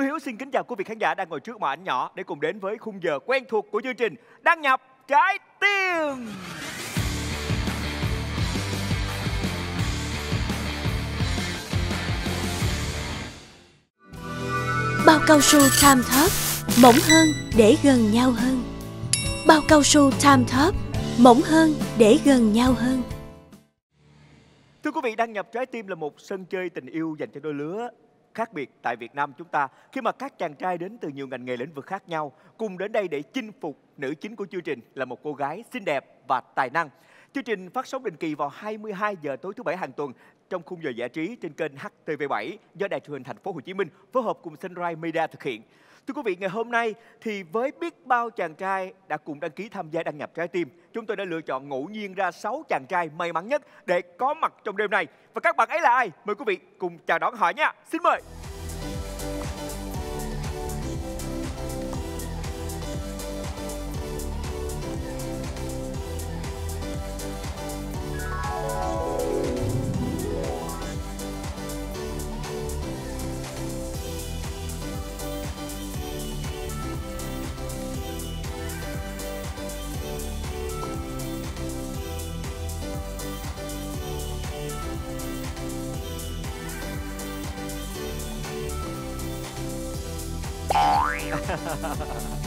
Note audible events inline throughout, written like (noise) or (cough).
Phương Hiếu xin kính chào quý vị khán giả đang ngồi trước màn ảnh nhỏ để cùng đến với khung giờ quen thuộc của chương trình Đăng nhập trái tim. Bao cao su Time Top mỏng hơn để gần nhau hơn. Bao cao su Time Top mỏng hơn để gần nhau hơn. Thưa quý vị, đăng nhập trái tim là một sân chơi tình yêu dành cho đôi lứa khác biệt tại Việt Nam chúng ta khi mà các chàng trai đến từ nhiều ngành nghề lĩnh vực khác nhau cùng đến đây để chinh phục nữ chính của chương trình là một cô gái xinh đẹp và tài năng. Chương trình phát sóng định kỳ vào 22 giờ tối thứ bảy hàng tuần trong khung giờ giải trí trên kênh HTV7 do Đài truyền hình Thành phố Hồ Chí Minh phối hợp cùng Sunrise Media thực hiện. Thưa quý vị, ngày hôm nay thì với biết bao chàng trai đã cùng đăng ký tham gia đăng nhập trái tim, chúng tôi đã lựa chọn ngẫu nhiên ra 6 chàng trai may mắn nhất để có mặt trong đêm này. Và các bạn ấy là ai? Mời quý vị cùng chào đón họ nha. Xin mời. Ha ha ha ha ha!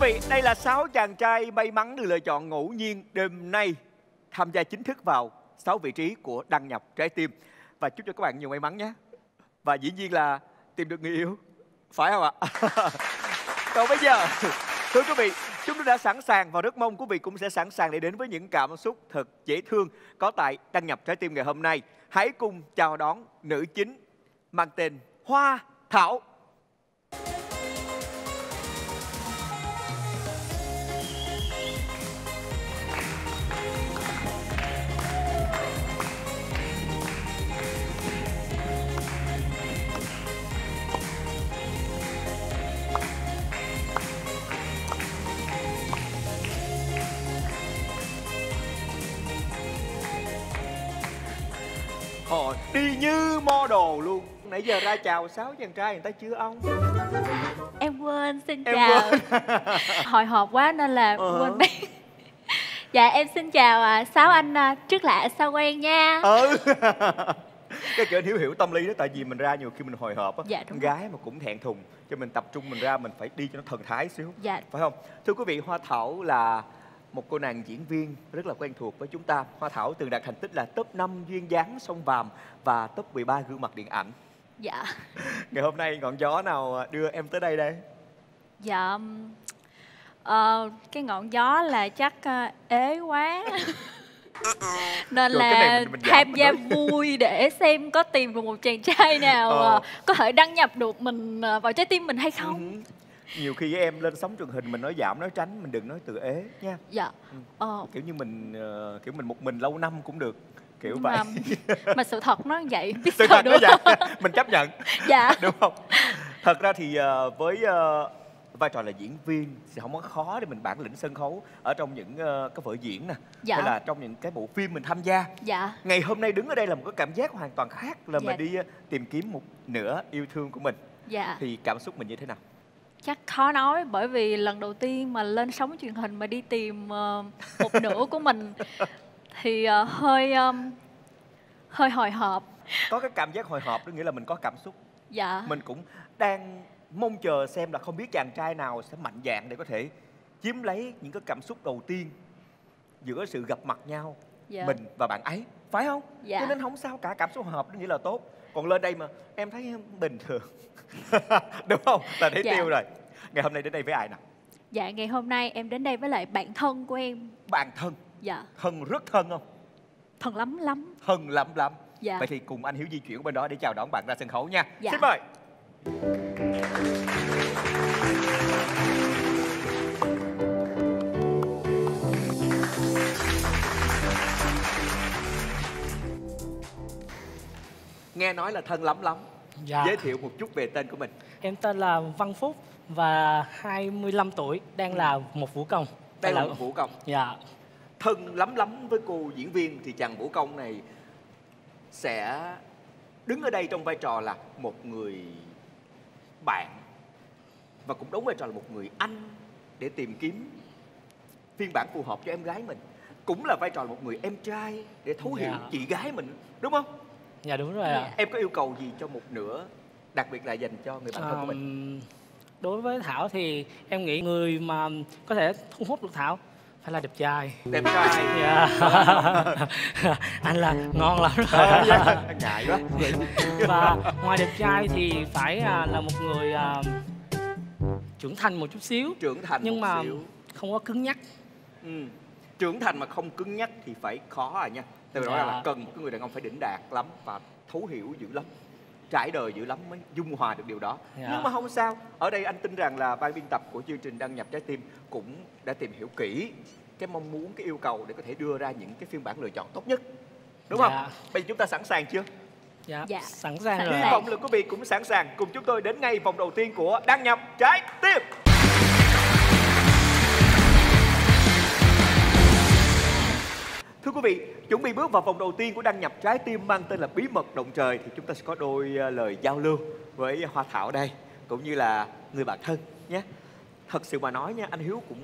Quý vị, đây là 6 chàng trai may mắn được lựa chọn ngẫu nhiên đêm nay tham gia chính thức vào 6 vị trí của đăng nhập trái tim. Và chúc cho các bạn nhiều may mắn nhé. Và dĩ nhiên là tìm được người yêu. Phải không ạ? (laughs) Còn bây giờ, thưa quý vị, chúng tôi đã sẵn sàng và rất mong quý vị cũng sẽ sẵn sàng để đến với những cảm xúc thật dễ thương có tại đăng nhập trái tim ngày hôm nay. Hãy cùng chào đón nữ chính mang tên Hoa Thảo. Họ đi như model luôn. Nãy giờ ra chào sáu chàng trai người ta chưa ông? Em quên, xin Em chào. quên. (laughs) Hồi hộp quá nên là Ờ. quên biết (laughs) Dạ em xin chào à, sáu anh à, trước lạ sau quen nha. Ừ. (laughs) Cái kiểu hiểu hiểu tâm lý đó Tại vì mình ra nhiều khi mình hồi hộp á Dạ, đúng Con gái mà cũng thẹn thùng Cho mình tập trung mình ra mình phải đi cho nó thần thái xíu. Dạ. Phải không? Thưa quý vị Hoa Thảo là một cô nàng diễn viên rất là quen thuộc với chúng ta Hoa Thảo từng đạt thành tích là top 5 duyên dáng sông vàm Và top 13 gương mặt điện ảnh Dạ (laughs) Ngày hôm nay ngọn gió nào đưa em tới đây đây? Dạ ờ, Cái ngọn gió là chắc à, ế quá (laughs) Nên Rồi, là mình- mình giảm tham gia (laughs) vui để xem có tìm được một chàng trai nào Ờ. à, có thể đăng nhập được mình à, vào trái tim mình hay không Ừ. nhiều khi em lên sóng truyền hình mình nói giảm nói tránh mình đừng nói từ ế nha. Dạ Ừ. ờ, kiểu như mình ờ, kiểu mình một mình lâu năm cũng được kiểu nhưng vậy. mà, (laughs) mà sự thật nó vậy (laughs) biết sự thật nó vậy mình chấp nhận. Dạ. (laughs) Đúng không? Thật ra thì ờ, với ờ, vai trò là diễn viên thì không có khó để mình bản lĩnh sân khấu ở trong những ờ, cái vở diễn nè dạ. hay là trong những cái bộ phim mình tham gia. Dạ. Ngày hôm nay đứng ở đây là một cái cảm giác hoàn toàn khác là Dạ. mình đi ờ, tìm kiếm một nửa yêu thương của mình. Dạ. Thì cảm xúc mình như thế nào chắc khó nói bởi vì lần đầu tiên mà lên sóng truyền hình mà đi tìm ờ, một nửa của mình thì ờ, hơi ờm, hơi hồi hộp. Có cái cảm giác hồi hộp đó nghĩa là mình có cảm xúc. Dạ. Mình cũng đang mong chờ xem là không biết chàng trai nào sẽ mạnh dạn để có thể chiếm lấy những cái cảm xúc đầu tiên giữa sự gặp mặt nhau dạ. mình và bạn ấy. Phải không? Dạ. cho nên không sao cả cảm xúc hồi hộp nó nghĩa là tốt còn lên đây mà em thấy bình thường. (laughs) Đúng không? Là thấy Dạ. tiêu rồi. Ngày hôm nay đến đây với ai nào? Dạ ngày hôm nay em đến đây với lại bạn thân của em. Bạn thân? Dạ. Thân rất thân không? Thân lắm lắm. Thân lắm lắm. Dạ. Vậy thì cùng anh hiếu di chuyển bên đó để chào đón bạn ra sân khấu nha. Dạ. xin mời nghe nói là thân lắm lắm. Dạ, giới thiệu một chút về tên của mình. Em tên là Văn Phúc và 25 tuổi, đang là một vũ công. đây là một vũ công. Dạ, thân lắm lắm với cô diễn viên thì chàng vũ công này sẽ đứng ở đây trong vai trò là một người bạn và cũng đóng vai trò là một người anh để tìm kiếm phiên bản phù hợp cho em gái mình cũng là vai trò là một người em trai để thấu hiểu Dạ. chị gái mình đúng không dạ đúng rồi ạ. em có yêu cầu gì cho một nửa đặc biệt là dành cho người bạn thân của mình đối với Thảo thì em nghĩ người mà có thể thu hút được Thảo phải là đẹp trai. đẹp trai (laughs) Dạ. (laughs) Anh là ngon lắm rồi. Dạ. (laughs) ngại quá và ngoài đẹp trai thì phải à, là một người à, trưởng thành một chút xíu, trưởng thành nhưng một mà xíu không có cứng nhắc. Ừ. Trưởng thành mà không cứng nhắc thì phải khó à nha. Tại vì rõ Dạ. là cần một cái người đàn ông phải đỉnh đạt lắm và thấu hiểu dữ lắm. Trải đời dữ lắm mới dung hòa được điều đó. Dạ. Nhưng mà không sao. Ở đây anh tin rằng là ban biên tập của chương trình Đăng nhập trái tim cũng đã tìm hiểu kỹ cái mong muốn, cái yêu cầu để có thể đưa ra những cái phiên bản lựa chọn tốt nhất. Đúng Dạ. không? Bây giờ chúng ta sẵn sàng chưa? Dạ, Dạ. sẵn sàng rồi. Hy vọng là quý vị cũng sẵn sàng cùng chúng tôi đến ngay vòng đầu tiên của Đăng nhập trái tim. Thưa quý vị, chuẩn bị bước vào vòng đầu tiên của đăng nhập trái tim mang tên là bí mật động trời thì chúng ta sẽ có đôi ờ, lời giao lưu với Hoa Thảo đây cũng như là người bạn thân nhé. Thật sự mà nói nha, anh Hiếu cũng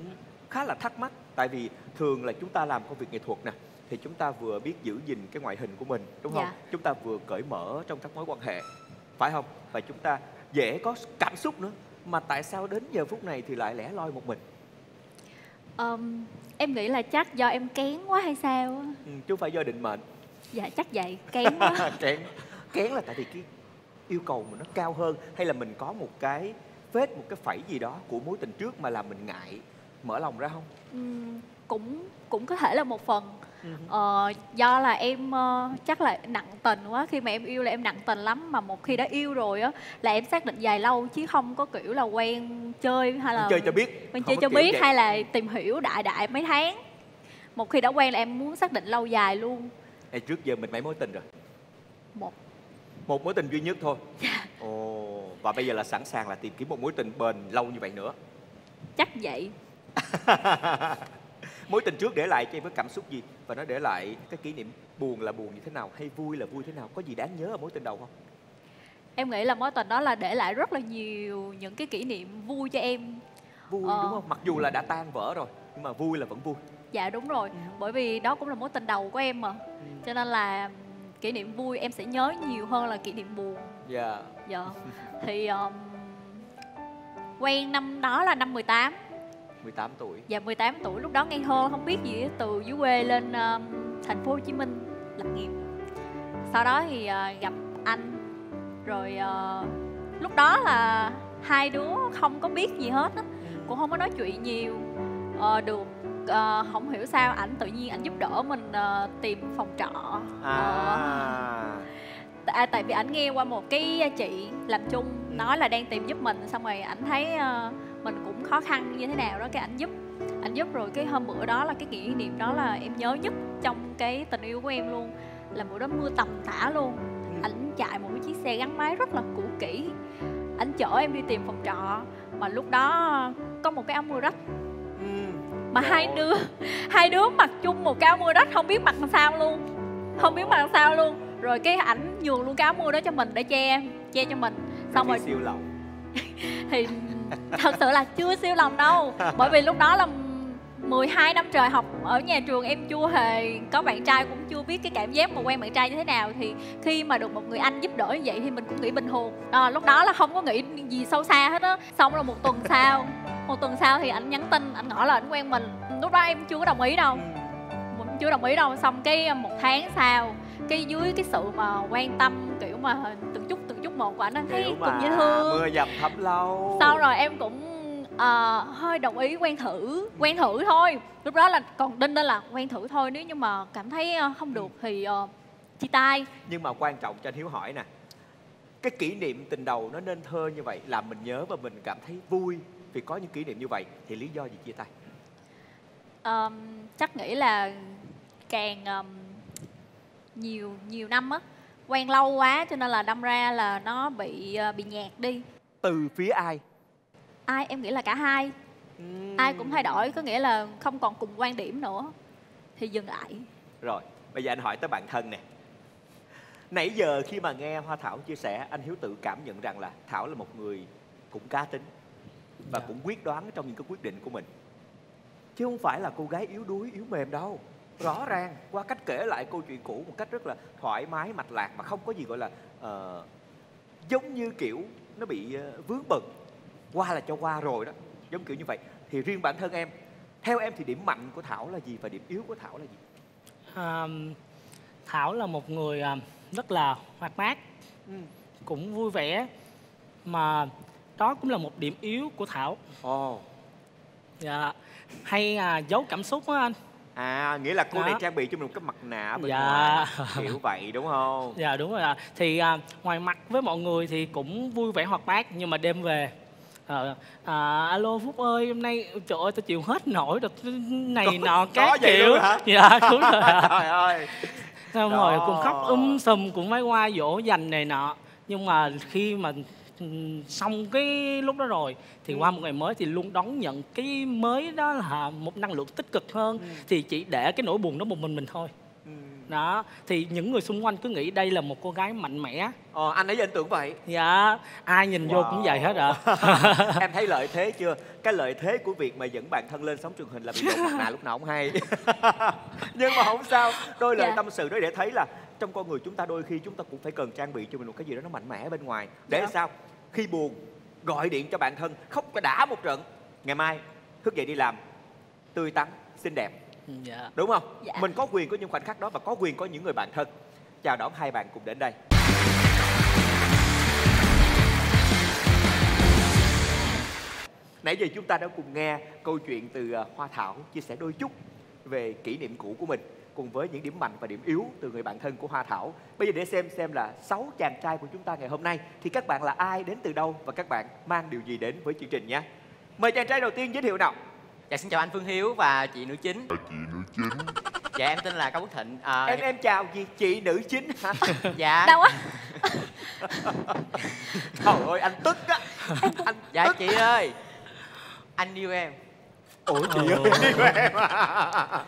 khá là thắc mắc tại vì thường là chúng ta làm công việc nghệ thuật nè thì chúng ta vừa biết giữ gìn cái ngoại hình của mình đúng không? Dạ. Chúng ta vừa cởi mở trong các mối quan hệ phải không? Và chúng ta dễ có cảm xúc nữa mà tại sao đến giờ phút này thì lại lẻ loi một mình? Ờm, em nghĩ là chắc do em kén quá hay sao á? Ừ, chứ không phải do định mệnh. dạ chắc vậy. Kén quá. (laughs) Kén. Kén là tại vì cái yêu cầu mình nó cao hơn hay là mình có một cái vết một cái phẩy gì đó của mối tình trước mà làm mình ngại mở lòng ra không? Ừm, cũng cũng có thể là một phần. Ừ. ờ, do là em ờ, chắc là nặng tình quá. Khi mà em yêu là em nặng tình lắm mà một khi đã yêu rồi á là em xác định dài lâu chứ không có kiểu là quen chơi hay là chơi cho biết không chơi cho biết vậy. hay là tìm hiểu đại đại mấy tháng. Một khi đã quen là em muốn xác định lâu dài luôn. Ê, trước giờ mình mấy mối tình rồi? Một. Một mối tình duy nhất thôi. Ồ và bây giờ là sẵn sàng là tìm kiếm một mối tình bền lâu như vậy nữa. Chắc vậy (laughs) mối tình trước để lại cho em cái cảm xúc gì? Và nó để lại cái kỷ niệm buồn là buồn như thế nào hay vui là vui thế nào? Có gì đáng nhớ ở mối tình đầu không? Em nghĩ là mối tình đó là để lại rất là nhiều những cái kỷ niệm vui cho em. Vui Ờ. đúng không? Mặc dù là đã tan vỡ rồi nhưng mà vui là vẫn vui. Dạ đúng rồi. Bởi vì đó cũng là mối tình đầu của em mà. Ừ. cho nên là kỷ niệm vui em sẽ nhớ nhiều hơn là kỷ niệm buồn. Dạ. Dạ. Thì um, quen năm đó là năm 18 18 tuổi Dạ 18 tuổi lúc đó ngây thơ không biết gì từ dưới quê lên um, thành phố Hồ Chí Minh lập nghiệp. Sau đó thì uh, gặp anh rồi uh, lúc đó là hai đứa không có biết gì hết á, cũng không có nói chuyện nhiều. Ờ, được ờ, không hiểu sao ảnh tự nhiên ảnh giúp đỡ mình ờ, tìm phòng trọ. Ờ, à tại, vì ảnh nghe qua một cái chị làm chung nói là đang tìm giúp mình xong rồi ảnh thấy ờ, mình cũng khó khăn như thế nào đó cái ảnh giúp ảnh giúp rồi cái hôm bữa đó là cái kỷ niệm đó là em nhớ nhất trong cái tình yêu của em luôn là bữa đó mưa tầm tã luôn. Ảnh chạy một cái chiếc xe gắn máy rất là cũ kỹ. Ảnh chở em đi tìm phòng trọ mà lúc đó có một cái áo mưa rách. Ừ. mà hai đứa (laughs) hai đứa mặc chung một cái áo mưa rách không biết mặc làm sao luôn không biết mặc làm sao luôn. Rồi cái ảnh nhường luôn cái áo mưa đó cho mình để che che cho mình. Xong rồi siêu lòng (laughs) thì (laughs) thật sự là chưa siêu lòng đâu. Bởi vì lúc đó là 12 năm trời học ở nhà trường em chưa hề có bạn trai cũng chưa biết cái cảm giác mà quen bạn trai như thế nào. Thì khi mà được một người anh giúp đỡ như vậy thì mình cũng nghĩ bình thường. À, lúc đó là không có nghĩ gì sâu xa hết á. Xong rồi một tuần sau một tuần sau thì anh nhắn tin anh ngỏ là anh quen mình. Lúc đó em chưa có đồng ý đâu. Mình chưa đồng ý đâu. Xong cái một tháng sau cái dưới cái sự mà quan tâm kiểu mà từng chút chút một của anh anh thấy Hiểu cũng dễ thương mưa dầm thấm lâu. Sau rồi em cũng ờ, hơi đồng ý quen thử quen thử thôi. Lúc đó là còn đinh lên là quen thử thôi nếu như mà cảm thấy ờ, không được thì ờ, chia tay. Nhưng mà quan trọng cho anh hiếu hỏi nè cái kỷ niệm tình đầu nó nên thơ như vậy làm mình nhớ và mình cảm thấy vui vì có những kỷ niệm như vậy thì lý do gì chia tay? Ờm, chắc nghĩ là càng ờm, nhiều nhiều năm á quen lâu quá cho nên là đâm ra là nó bị ờ, bị nhạt đi. Từ phía ai? Ai? Em nghĩ là cả hai. Ai cũng thay đổi có nghĩa là không còn cùng quan điểm nữa thì dừng lại. Rồi bây giờ anh hỏi tới bản thân nè. Nãy giờ khi mà nghe hoa thảo chia sẻ anh hiếu tự cảm nhận rằng là thảo là một người cũng cá tính và Dạ. cũng quyết đoán trong những cái quyết định của mình. Chứ không phải là cô gái yếu đuối yếu mềm đâu rõ ràng qua cách kể lại câu chuyện cũ một cách rất là thoải mái mạch lạc mà không có gì gọi là ờ, giống như kiểu nó bị ờ, vướng bận qua là cho qua rồi đó giống kiểu như vậy thì riêng bản thân em theo em thì điểm mạnh của thảo là gì và điểm yếu của thảo là gì À, Thảo là một người à, rất là hoạt bát, ừ. cũng vui vẻ mà đó cũng là một điểm yếu của Thảo. ồ Dạ. Hay à, giấu cảm xúc á anh. À nghĩa là cô này Đó. trang bị cho mình một cái mặt nạ bên Dạ. ngoài (laughs) kiểu vậy đúng không Dạ đúng rồi ạ. Thì à, ngoài mặt với mọi người thì cũng vui vẻ hoạt bát nhưng mà đêm về ờ, à, alo Phúc ơi hôm nay trời ơi tao chịu hết nổi được này nọ (laughs) các kiểu hả? (laughs) dạ đúng rồi trời ơi xong rồi cũng khóc um sùm cũng phải qua dỗ dành này nọ nhưng mà khi mà xong cái lúc đó rồi thì Ừ. qua một ngày mới thì luôn đón nhận cái mới đó là một năng lượng tích cực hơn Ừ. thì chỉ để cái nỗi buồn đó một mình mình thôi Ừ. đó thì những người xung quanh cứ nghĩ đây là một cô gái mạnh mẽ ờ, anh ấy ấn tượng vậy dạ ai nhìn vô cũng vậy hết ạ (laughs) em thấy lợi thế chưa cái lợi thế của việc mà dẫn bạn thân lên sóng truyền hình là bị lộ mặt nạ lúc nào cũng hay (laughs) nhưng mà không sao đôi lời Dạ. tâm sự đó để thấy là trong con người chúng ta đôi khi chúng ta cũng phải cần trang bị cho mình một cái gì đó nó mạnh mẽ bên ngoài. Để Dạ. sao? Khi buồn gọi điện cho bạn thân khóc cho đã một trận. Ngày mai thức dậy đi làm tươi tắn xinh đẹp. Dạ. Đúng không? Dạ. mình có quyền có những khoảnh khắc đó và có quyền có những người bạn thân. Chào đón hai bạn cùng đến đây. Nãy giờ chúng ta đã cùng nghe câu chuyện từ à, hoa thảo chia sẻ đôi chút về kỷ niệm cũ của mình cùng với những điểm mạnh và điểm yếu từ người bạn thân của hoa thảo bây giờ để xem xem là sáu chàng trai của chúng ta ngày hôm nay thì các bạn là ai đến từ đâu và các bạn mang điều gì đến với chương trình nhé mời chàng trai đầu tiên giới thiệu nào Dạ xin chào anh Phương Hiếu và chị nữ chính. chị nữ chính Dạ em tên là Cao Quốc Thịnh. À, em em chào gì chị nữ chính hả (laughs) dạ. đau quá (laughs) trời ơi anh tức á anh Dạ tức chị ơi. Anh yêu em. ủa chị ơi yêu em à.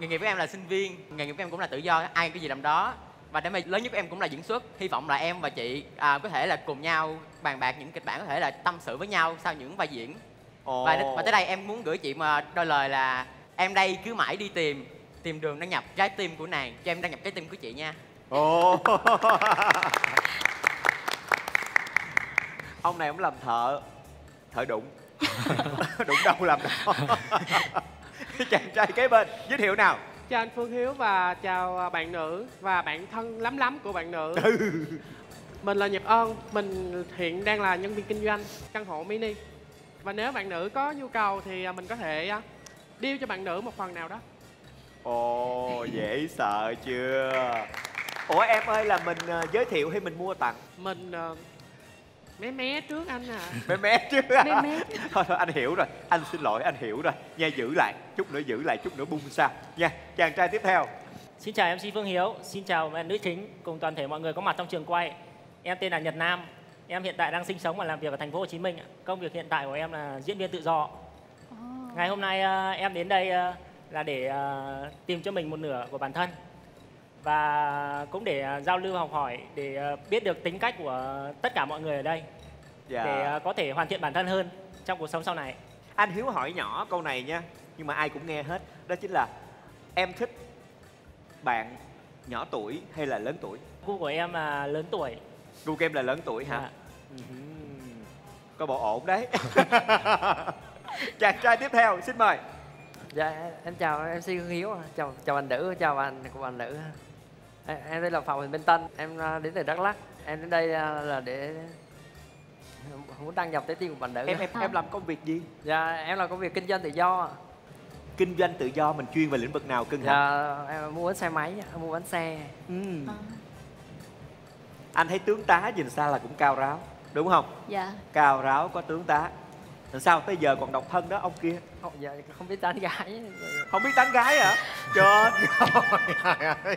Nghề nghiệp của em là sinh viên, nghề nghiệp của em cũng là tự do, ai cái gì làm đó. Và đam mê lớn nhất của em cũng là diễn xuất. Hy vọng là em và chị à, có thể là cùng nhau bàn bạc những kịch bản có thể là tâm sự với nhau sau những vai diễn. Ồ. Và, và tới đây em muốn gửi chị mà đôi lời là em đây cứ mãi đi tìm tìm đường đăng nhập trái tim của nàng cho em đăng nhập trái tim của chị nha Ồ. ông này ông làm thợ thợ đụng (laughs) đụng đâu làm đó (laughs) (laughs) chàng trai kế bên giới thiệu nào Chào anh Phương Hiếu và chào à, bạn nữ và bạn thân lắm lắm của bạn nữ. (laughs) Mình là Nhật Ân, mình hiện đang là nhân viên kinh doanh căn hộ mini. Và nếu bạn nữ có nhu cầu thì à, mình có thể à, deal cho bạn nữ một phần nào đó. ồ dễ sợ chưa ủa em ơi là mình giới thiệu hay mình mua tặng Mình à, mé mé trước anh à mé mé chứ à. Mé mé. thôi thôi anh hiểu rồi anh xin lỗi anh hiểu rồi nha giữ lại chút nữa giữ lại chút nữa bung sao nha chàng trai tiếp theo Xin chào MC Phương Hiếu, xin chào mẹ nữ chính cùng toàn thể mọi người có mặt trong trường quay. Em tên là Nhật Nam. Em hiện tại đang sinh sống và làm việc ở thành phố Hồ Chí Minh. ạ. Công việc hiện tại của em là diễn viên tự do. Ngày hôm nay ờ, em đến đây ờ, là để ờ, tìm cho mình một nửa của bản thân và cũng để ờ, giao lưu học hỏi để ờ, biết được tính cách của tất cả mọi người ở đây dạ để ờ, có thể hoàn thiện bản thân hơn trong cuộc sống sau này. anh hiếu hỏi nhỏ câu này nha nhưng mà ai cũng nghe hết đó chính là em thích bạn nhỏ tuổi hay là lớn tuổi Gu của em là lớn tuổi. gu của em là lớn tuổi hả Dạ. Ừm, có bộ ổn đấy (laughs) chàng trai tiếp theo xin mời Dạ, em chào MC Hương Hiếu, chào chào bạn nữ, chào bạn của bạn nữ. Em, em đây là Phạm Huỳnh Minh Tân, em à, đến từ Đắk Lắk. Em đến đây à, là để muốn đăng nhập trái tim của bạn nữ. em em em làm công việc gì Dạ, em làm công việc kinh doanh tự do. kinh doanh tự do mình chuyên về lĩnh vực nào cưng hả Dạ, em mua bán xe máy, mua bán xe. Ừm. anh thấy tướng tá nhìn xa là cũng cao ráo đúng không dạ cao ráo có tướng tá làm sao tới giờ còn độc thân đó ông kia Không, dạ, không biết tán gái. không biết tán gái hả chết (laughs) rồi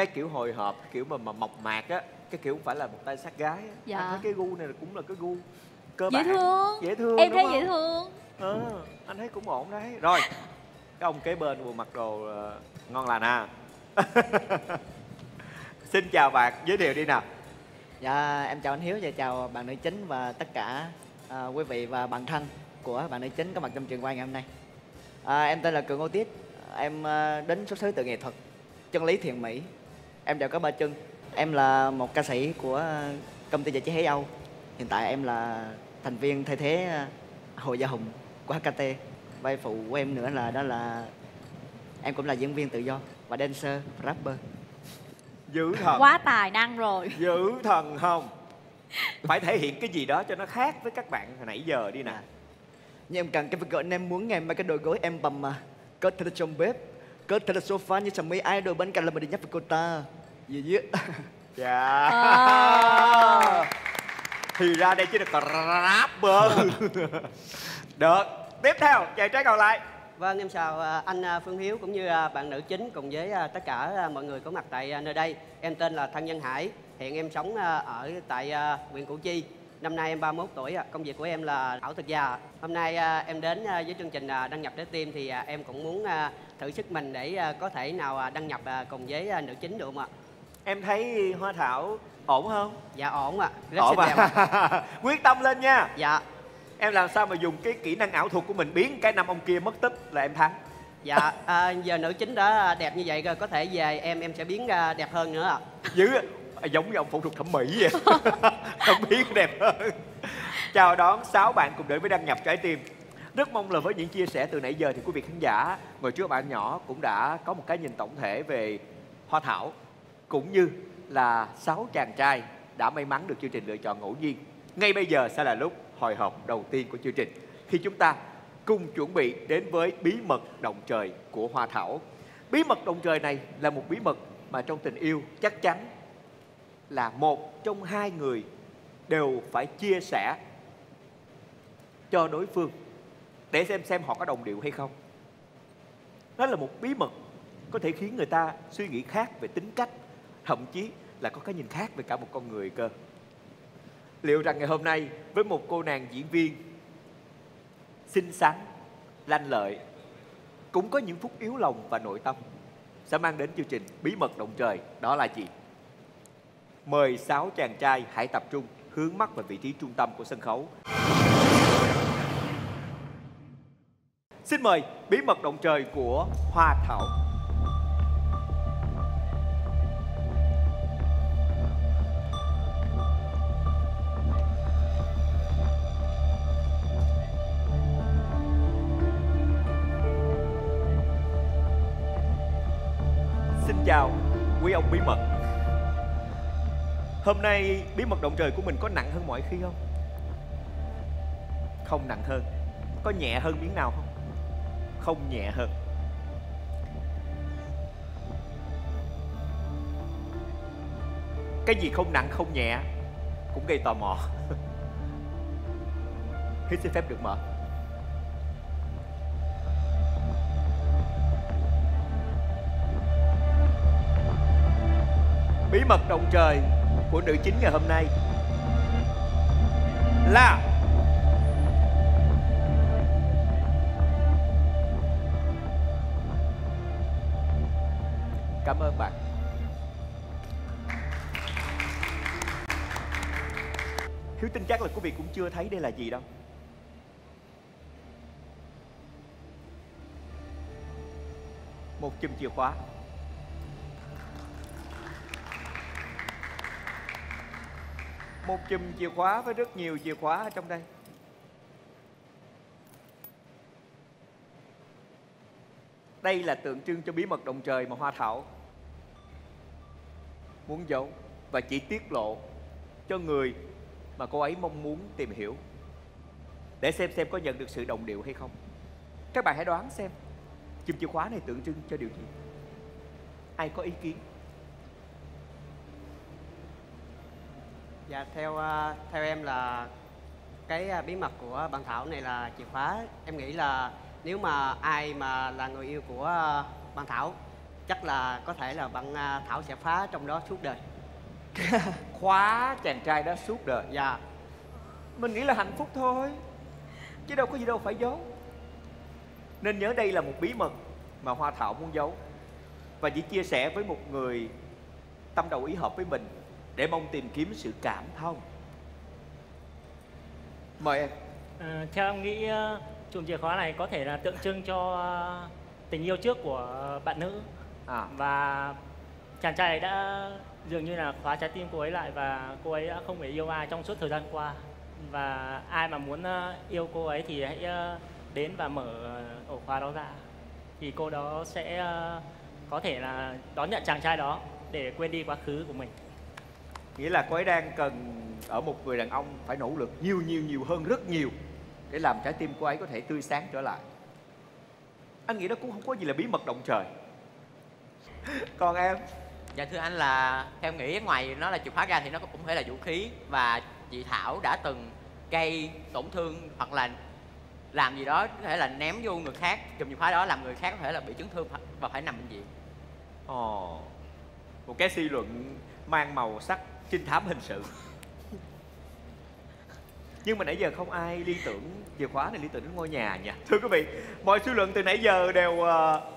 cái kiểu hồi hộp kiểu mà mà mộc mạc á cái kiểu không phải là một tay sát gái á. Dạ. anh thấy cái gu này là cũng là cái gu cơ dễ bản thương dễ thương em đúng thấy không? dễ thương Ờ, anh thấy cũng ổn đấy rồi cái ông kế bên vừa mặc đồ ờ, ngon lành à (laughs) xin chào bạn giới thiệu đi nào Dạ, em chào anh Hiếu và chào bạn nữ chính và tất cả à, quý vị và bạn thân của bạn nữ chính có mặt trong trường quay ngày hôm nay. À, em tên là Cường Ô Tiết, em à, đến xuất xứ từ nghệ thuật, chân lý thiện mỹ. Em đều có ba chân. Em là một ca sĩ của công ty giải trí Hey Âu. Hiện tại em là thành viên thay thế à, Hồ Gia Hùng của HKT. Vai phụ của em nữa là đó là em cũng là diễn viên tự do và dancer, rapper. dữ thần quá tài năng rồi (laughs) dữ thần không phải thể hiện cái gì đó cho nó khác với các bạn hồi nãy giờ đi nè Nhưng em cần cái việc gọi em muốn ngày mai cái đôi gối em bầm mà Có thể là trong bếp Có thể là sofa như sầm mấy idol bên cạnh là mình đi nhắc với cô ta Gì yeah, yeah. dạ À. thì ra đây chỉ là rapper được tiếp theo chàng trai còn lại Vâng, em chào à, anh à, Phương Hiếu cũng như à, bạn nữ chính cùng với tất cả mọi người có mặt tại nơi đây. Em tên là Thân Nhân Hải, hiện em sống ở tại huyện Củ Chi. Năm nay em 31 tuổi, công việc của em là ảo thuật già. Hôm nay em đến với chương trình đăng nhập trái tim thì em cũng muốn thử sức mình để có thể nào đăng nhập cùng với nữ chính được không ạ? Em thấy hoa thảo ổn không? Dạ ổn ạ, rất ổn xinh đẹp. ạ. à (laughs) quyết tâm lên nha. Dạ, em làm sao mà dùng cái kỹ năng ảo thuật của mình biến cái năm ông kia mất tích là em thắng? Dạ, à, giờ nữ chính đã đẹp như vậy rồi, có thể về em em sẽ biến à, đẹp hơn nữa ạ. dữ à, giống như ông phẫu thuật thẩm mỹ vậy. (laughs) Không biết đẹp hơn. Chào đón sáu bạn cùng đến với đăng nhập trái tim. Rất mong là với những chia sẻ từ nãy giờ thì quý vị khán giả ngồi trước bạn nhỏ cũng đã có một cái nhìn tổng thể về hoa thảo cũng như là sáu chàng trai đã may mắn được chương trình lựa chọn ngẫu nhiên. Ngay bây giờ sẽ là lúc hồi hộp đầu tiên của chương trình. Khi chúng ta cùng chuẩn bị đến với bí mật động trời của hoa thảo. Bí mật động trời này là một bí mật mà trong tình yêu chắc chắn là một trong hai người đều phải chia sẻ cho đối phương. Để xem xem họ có đồng điệu hay không. Đó là một bí mật có thể khiến người ta suy nghĩ khác về tính cách thậm chí là có cái nhìn khác về cả một con người cơ. Liệu rằng ngày hôm nay với một cô nàng diễn viên xinh xắn, lanh lợi, cũng có những phút yếu lòng và nội tâm, sẽ mang đến chương trình bí mật động trời. Đó là gì? Mời sáu chàng trai hãy tập trung hướng mắt vào vị trí trung tâm của sân khấu. Xin mời bí mật động trời của hoa thảo. Bí mật. Hôm nay bí mật động trời của mình có nặng hơn mọi khi không? Không nặng hơn. Có nhẹ hơn miếng nào không? Không nhẹ hơn. Cái gì không nặng, không nhẹ cũng gây tò mò. (laughs) Hít xin phép được mở. Bí mật động trời của nữ chính ngày hôm nay là Cảm ơn bạn. Hiếu tin chắc là quý vị cũng chưa thấy đây là gì đâu. Một chùm chìa khóa. Một chùm chìa khóa với rất nhiều chìa khóa ở trong đây Đây là tượng trưng cho bí mật động trời mà Hoa Thảo muốn giấu và chỉ tiết lộ cho người mà cô ấy mong muốn tìm hiểu để xem xem có nhận được sự đồng điệu hay không. Các bạn hãy đoán xem chùm chìa khóa này tượng trưng cho điều gì? Ai có ý kiến? Dạ theo à, theo em là cái à, bí mật của bạn Thảo này là chìa khóa. Em nghĩ là nếu mà ai mà là người yêu của à, bạn Thảo chắc là có thể là bạn Thảo sẽ phá trong đó suốt đời. (laughs) Khóa chàng trai đó suốt đời. Dạ. Mình nghĩ là hạnh phúc thôi Chứ đâu có gì đâu phải giấu Nên nhớ đây là một bí mật Mà Hoa Thảo muốn giấu Và chỉ chia sẻ với một người Tâm đầu ý hợp với mình Để mong tìm kiếm sự cảm thông. Mời em. À, theo em nghĩ uh, chùm chìa khóa này có thể là tượng trưng cho uh, tình yêu trước của bạn nữ. À. và chàng trai đã dường như là khóa trái tim cô ấy lại và cô ấy đã không hề yêu ai trong suốt thời gian qua. Và ai mà muốn yêu cô ấy thì hãy đến và mở ổ khóa đó ra. Thì cô đó sẽ có thể là đón nhận chàng trai đó để quên đi quá khứ của mình Nghĩa là cô ấy đang cần ở một người đàn ông phải nỗ lực nhiều nhiều nhiều hơn rất nhiều Để làm trái tim cô ấy có thể tươi sáng trở lại. Anh nghĩ đó cũng không có gì là bí mật động trời. Còn em? Dạ thưa anh là theo em nghĩ ngoài nó là chìa khóa ra thì nó cũng phải là vũ khí và chị Thảo đã từng gây tổn thương hoặc là làm gì đó có thể là ném vô người khác chùm chìa khóa đó làm người khác có thể là bị chấn thương và phải nằm bệnh viện. Ồ, một cái suy luận mang màu sắc trinh thám hình sự. Nhưng mà nãy giờ không ai liên tưởng chìa khóa này liên tưởng đến ngôi nhà nha thưa quý vị mọi suy luận từ nãy giờ đều uh,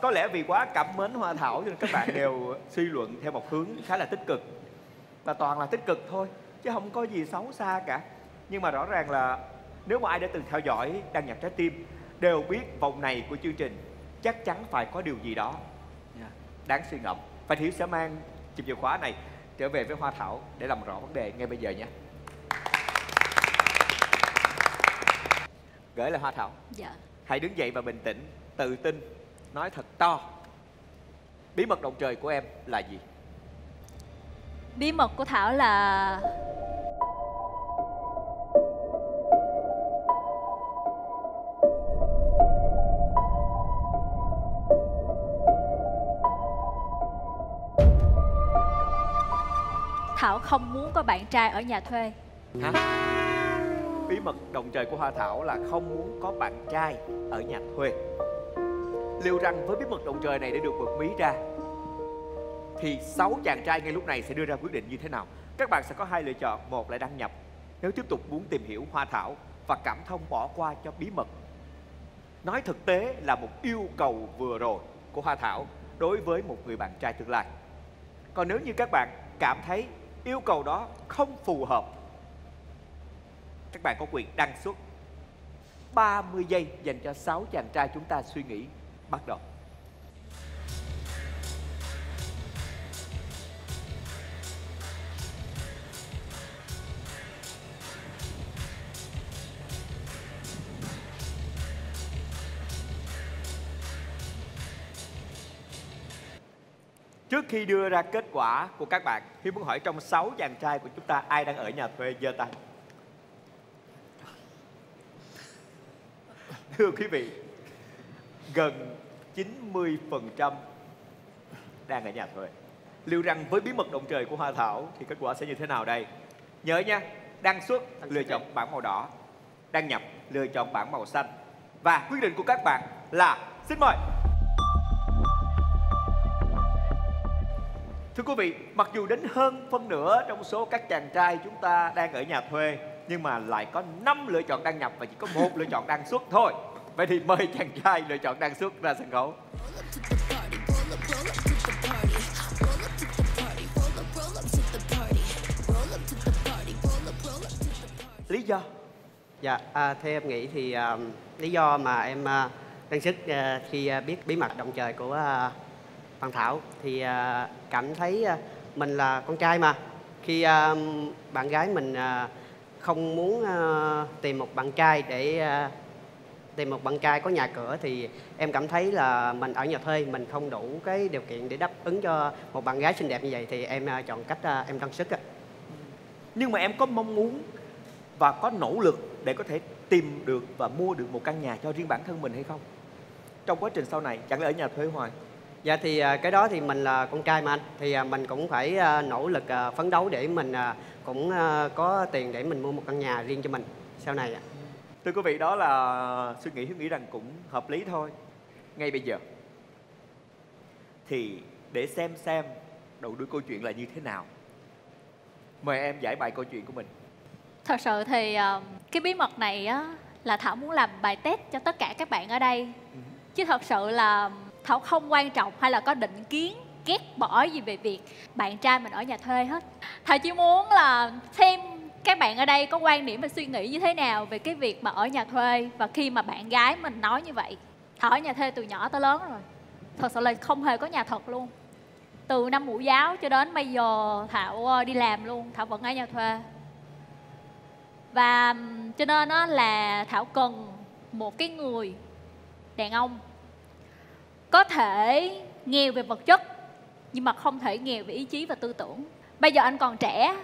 có lẽ vì quá cảm mến hoa thảo cho nên các bạn đều suy luận theo một hướng khá là tích cực. Và toàn là tích cực thôi chứ không có gì xấu xa cả. Nhưng mà rõ ràng là nếu mà ai đã từng theo dõi đăng nhập trái tim đều biết vòng này của chương trình chắc chắn phải có điều gì đó. Đáng suy ngẫm. Và Hiếu sẽ mang chìa chìa khóa này trở về với Hoa Thảo để làm rõ vấn đề ngay bây giờ nhé. Gửi là Hoa Thảo. Dạ. Hãy đứng dậy và bình tĩnh, tự tin, nói thật to. Bí mật động trời của em là gì? Bí mật của Thảo là Thảo không muốn có bạn trai ở nhà thuê. Hả? Bí mật động trời của Hoa Thảo là không muốn có bạn trai ở nhà thuê. Liệu rằng với bí mật động trời này để được bật mí ra Thì sáu chàng trai ngay lúc này sẽ đưa ra quyết định như thế nào? Các bạn sẽ có hai lựa chọn. Một là đăng nhập. Nếu tiếp tục muốn tìm hiểu Hoa Thảo Và cảm thông bỏ qua cho bí mật Nói thực tế là một yêu cầu vừa rồi của Hoa Thảo Đối với một người bạn trai tương lai. Còn nếu như các bạn cảm thấy yêu cầu đó không phù hợp. Các bạn có quyền đăng xuất. 30 giây dành cho 6 chàng trai chúng ta suy nghĩ, bắt đầu. Trước khi đưa ra kết quả của các bạn Hiếu muốn hỏi trong 6 chàng trai của chúng ta Ai đang ở nhà thuê giơ tay (laughs) Thưa quý vị Gần 90% đang ở nhà thuê. Liệu rằng với bí mật động trời của Hoa Thảo Thì kết quả sẽ như thế nào đây? Nhớ nha đăng xuất lựa chọn bảng màu đỏ. Đăng nhập lựa chọn bảng màu xanh. Và quyết định của các bạn là xin mời Thưa quý vị, mặc dù đến hơn phân nửa trong số các chàng trai chúng ta đang ở nhà thuê Nhưng mà lại có 5 lựa chọn đăng nhập và chỉ có một lựa chọn đăng xuất thôi. Vậy thì mời chàng trai lựa chọn đăng xuất ra sân khấu. Lý do? Dạ, à, theo em nghĩ thì à, lý do mà em à, đăng xuất à, khi à, biết bí mật động trời của à, Hoàng Thảo thì à, cảm thấy à, mình là con trai mà khi à, bạn gái mình không muốn tìm một bạn trai để tìm một bạn trai có nhà cửa thì em cảm thấy là mình ở nhà thuê mình không đủ cái điều kiện để đáp ứng cho một bạn gái xinh đẹp như vậy thì em chọn cách em đăng sức ạ. Nhưng mà em có mong muốn và có nỗ lực để có thể tìm được và mua được một căn nhà cho riêng bản thân mình hay không? Trong quá trình sau này, chẳng lẽ ở nhà thuê hoài? Dạ thì à, cái đó thì mình là con trai mà anh thì à, mình cũng phải à, nỗ lực phấn đấu để mình cũng có tiền để mình mua một căn nhà riêng cho mình sau này ạ. Thưa quý vị, đó là suy nghĩ Hiếu nghĩ rằng cũng hợp lý thôi. Ngay bây giờ thì để xem xem đầu đuôi câu chuyện là như thế nào. Mời em giải bài câu chuyện của mình. Thật sự thì cái bí mật này á là Thảo muốn làm bài test cho tất cả các bạn ở đây. Chứ thật sự là Thảo không quan trọng hay là có định kiến ghét bỏ gì về việc bạn trai mình ở nhà thuê hết. Thảo chỉ muốn là xem các bạn ở đây có quan điểm và suy nghĩ như thế nào về cái việc mà ở nhà thuê và khi mà bạn gái mình nói như vậy. Thảo ở nhà thuê từ nhỏ tới lớn rồi. Thật sự là không hề có nhà thật luôn. Từ năm mẫu giáo cho đến bây giờ Thảo ờ, đi làm luôn, Thảo vẫn ở nhà thuê và cho nên đó là thảo cần một cái người đàn ông có thể nghèo về vật chất nhưng mà không thể nghèo về ý chí và tư tưởng. Bây giờ anh còn trẻ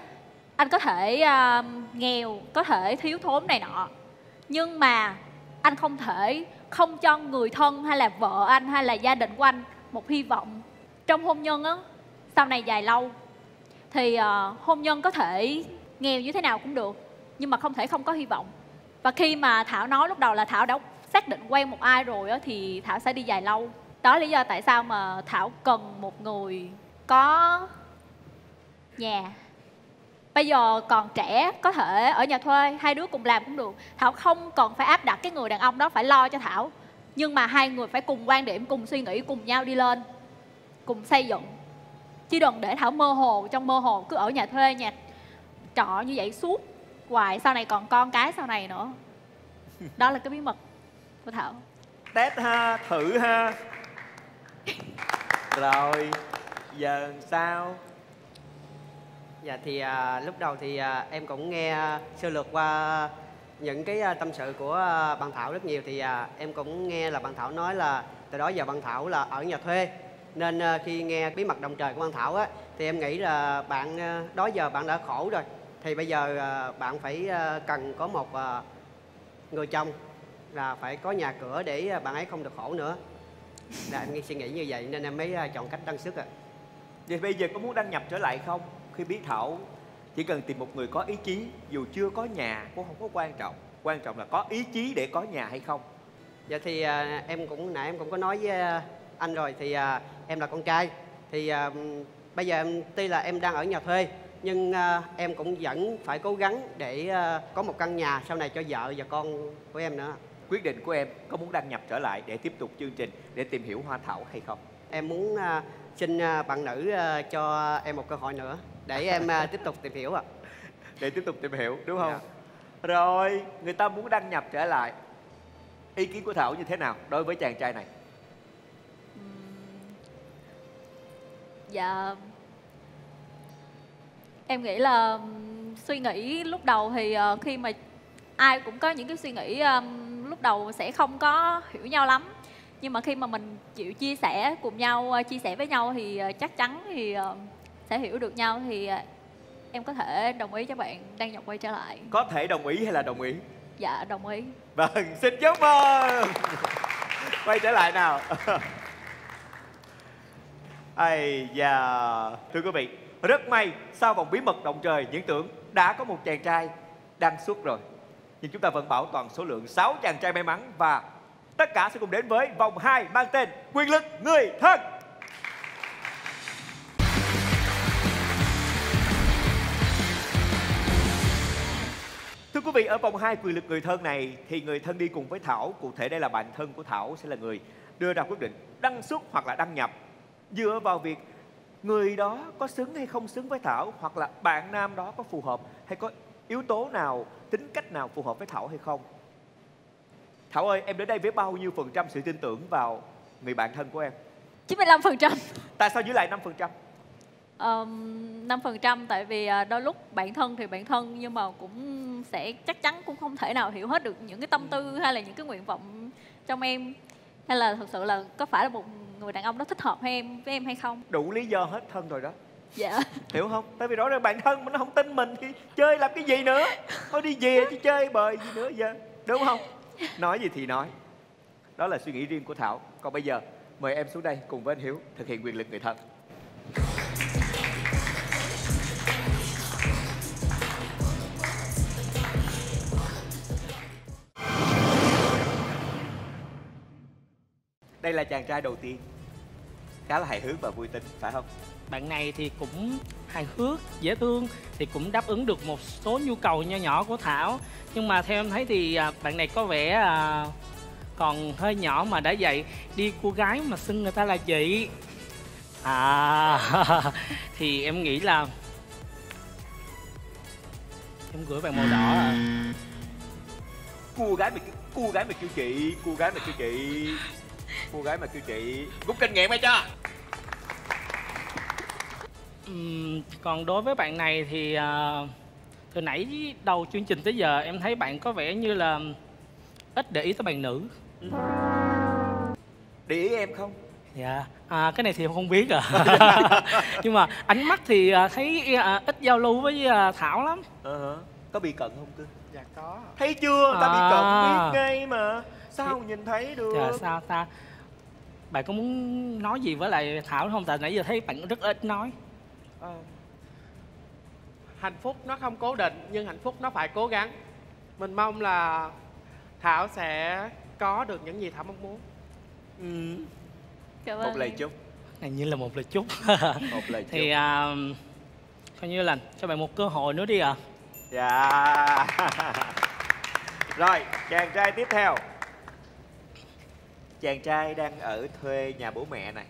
anh có thể uh, nghèo có thể thiếu thốn này nọ. Nhưng mà anh không thể không cho người thân hay là vợ anh hay là gia đình của anh một hy vọng trong hôn nhân á sau này dài lâu. Thì uh, hôn nhân có thể nghèo như thế nào cũng được nhưng mà không thể không có hy vọng. Và khi mà thảo nói lúc đầu là thảo đã xác định quen một ai rồi á thì thảo sẽ đi dài lâu đó là lý do tại sao mà thảo cần một người có nhà. Bây giờ còn trẻ có thể ở nhà thuê hai đứa cùng làm cũng được. Thảo không cần phải áp đặt cái người đàn ông đó phải lo cho thảo. Nhưng mà hai người phải cùng quan điểm cùng suy nghĩ cùng nhau đi lên cùng xây dựng. Chứ đừng để thảo mơ hồ trong mơ hồ cứ ở nhà thuê nhà trọ như vậy suốt hoài sau này còn con cái sau này nữa. Đó là cái bí mật của thảo. Test ha, thử ha. Rồi, giờ sao? Dạ thì à, lúc đầu thì à, em cũng nghe sơ lược qua những cái à, tâm sự của à, bạn Thảo rất nhiều thì à, em cũng nghe là bạn Thảo nói là từ đó giờ bạn Thảo là ở nhà thuê. Nên à, khi nghe bí mật đồng trời của bạn Thảo á thì em nghĩ là bạn à, đó giờ bạn đã khổ rồi. Thì bây giờ à, bạn phải à, cần có một à, người chồng là phải có nhà cửa để à, bạn ấy không được khổ nữa là em nghĩ suy nghĩ như vậy nên em mới à, chọn cách đăng sức ạ Vậy bây giờ có muốn đăng nhập trở lại không? Khi biết Thảo chỉ cần tìm một người có ý chí, dù chưa có nhà cũng không có quan trọng. Quan trọng là có ý chí để có nhà hay không. Dạ thì à, em cũng nãy em cũng có nói với à, anh rồi thì à, em là con trai thì à, bây giờ em tuy là em đang ở nhà thuê nhưng à, em cũng vẫn phải cố gắng để à, có một căn nhà sau này cho vợ và con của em nữa. Quyết định của em có muốn đăng nhập trở lại để tiếp tục chương trình để tìm hiểu Hoa Thảo hay không? Em muốn à, xin à, bạn nữ à, cho em một cơ hội nữa để em à, tiếp tục tìm hiểu ạ. Để tiếp tục tìm hiểu đúng không? Dạ. Rồi, người ta muốn đăng nhập trở lại. Ý kiến của Thảo như thế nào đối với chàng trai này? dạ em nghĩ là suy nghĩ lúc đầu thì ờ, khi mà ai cũng có những cái suy nghĩ lúc đầu sẽ không có hiểu nhau lắm. Nhưng mà khi mà mình chịu chia sẻ cùng nhau ờ, chia sẻ với nhau thì ờ, chắc chắn thì ờ, sẽ hiểu được nhau. Thì em có thể đồng ý cho bạn đăng nhập quay trở lại. Có thể đồng ý hay là đồng ý? dạ đồng ý. Vâng, xin chúc mừng! Quay trở lại nào. Ây da Thưa quý vị Rất may sau vòng bí mật động trời Những tưởng đã có một chàng trai đăng xuất rồi nhưng chúng ta vẫn bảo toàn số lượng 6 chàng trai may mắn và tất cả sẽ cùng đến với vòng 2 mang tên quyền lực người thân. Thưa quý vị, ở vòng 2 quyền lực người thân này thì người thân đi cùng với Thảo, cụ thể đây là bạn thân của Thảo sẽ là người đưa ra quyết định đăng xuất hoặc là đăng nhập. Dựa vào việc người đó có xứng hay không xứng với Thảo hoặc là bạn nam đó có phù hợp hay có yếu tố nào, tính cách nào phù hợp với Thảo hay không. Thảo ơi, em đến đây với bao nhiêu phần trăm sự tin tưởng vào người bạn thân của em? 95% Tại sao giữ lại 5%? um, 5% tại vì à, đôi lúc bạn thân thì bạn thân nhưng mà cũng sẽ chắc chắn cũng không thể nào hiểu hết được những cái tâm tư hay là những cái nguyện vọng trong em hay là thực sự là có phải là một người đàn ông đó thích hợp với em với em hay không Đủ lý do hết thân rồi đó dạ Hiểu không? Tại vì rõ ràng bạn thân mà nó không tin mình thì chơi làm cái gì nữa? Thôi đi về chứ chơi bời gì nữa giờ. Đúng không? Nói gì thì nói. Đó là suy nghĩ riêng của Thảo. Còn bây giờ mời em xuống đây cùng với anh Hiếu thực hiện quyền lực người thân. Đây là chàng trai đầu tiên Khá là hài hước và vui tính, phải không? Bạn này thì cũng hài hước, dễ thương, thì cũng đáp ứng được một số nhu cầu nho nhỏ của thảo. Nhưng mà theo em thấy thì à, bạn này có vẻ à, còn hơi nhỏ mà đã vậy đi cô gái mà xưng người ta là chị. À (laughs) thì em nghĩ là em gửi bạn màu đỏ à. cô gái mà cô gái mà kêu chị, cô gái mà kêu chị, cô gái mà kêu chị. Rút kinh nghiệm hay chưa? Ừm, còn đối với bạn này thì à, từ nãy đầu chương trình tới giờ em thấy bạn có vẻ như là ít để ý tới bạn nữ. Để ý em không? Dạ à, cái này thì em không biết à. (laughs) Nhưng mà ánh mắt thì à, thấy à, ít giao lưu với à, thảo lắm. Ờ hả? Có bị cận không cưng dạ có. Thấy chưa? Ta bị À. cận biết ngay mà. Sao không nhìn thấy được? dạ sao ta bạn có muốn nói gì với lại thảo không? Tại nãy giờ thấy bạn rất ít nói Ờ. hạnh phúc nó không cố định nhưng hạnh phúc nó phải cố gắng. Mình mong là thảo sẽ có được những gì thảo mong muốn. Ừ. cảm một lời chúc. Này như là một lời chúc. (laughs) Một lời chúc. thì à, coi như là cho bạn một cơ hội nữa đi ạ. Dạ. (laughs) Rồi chàng trai tiếp theo. Chàng trai đang ở thuê nhà bố mẹ này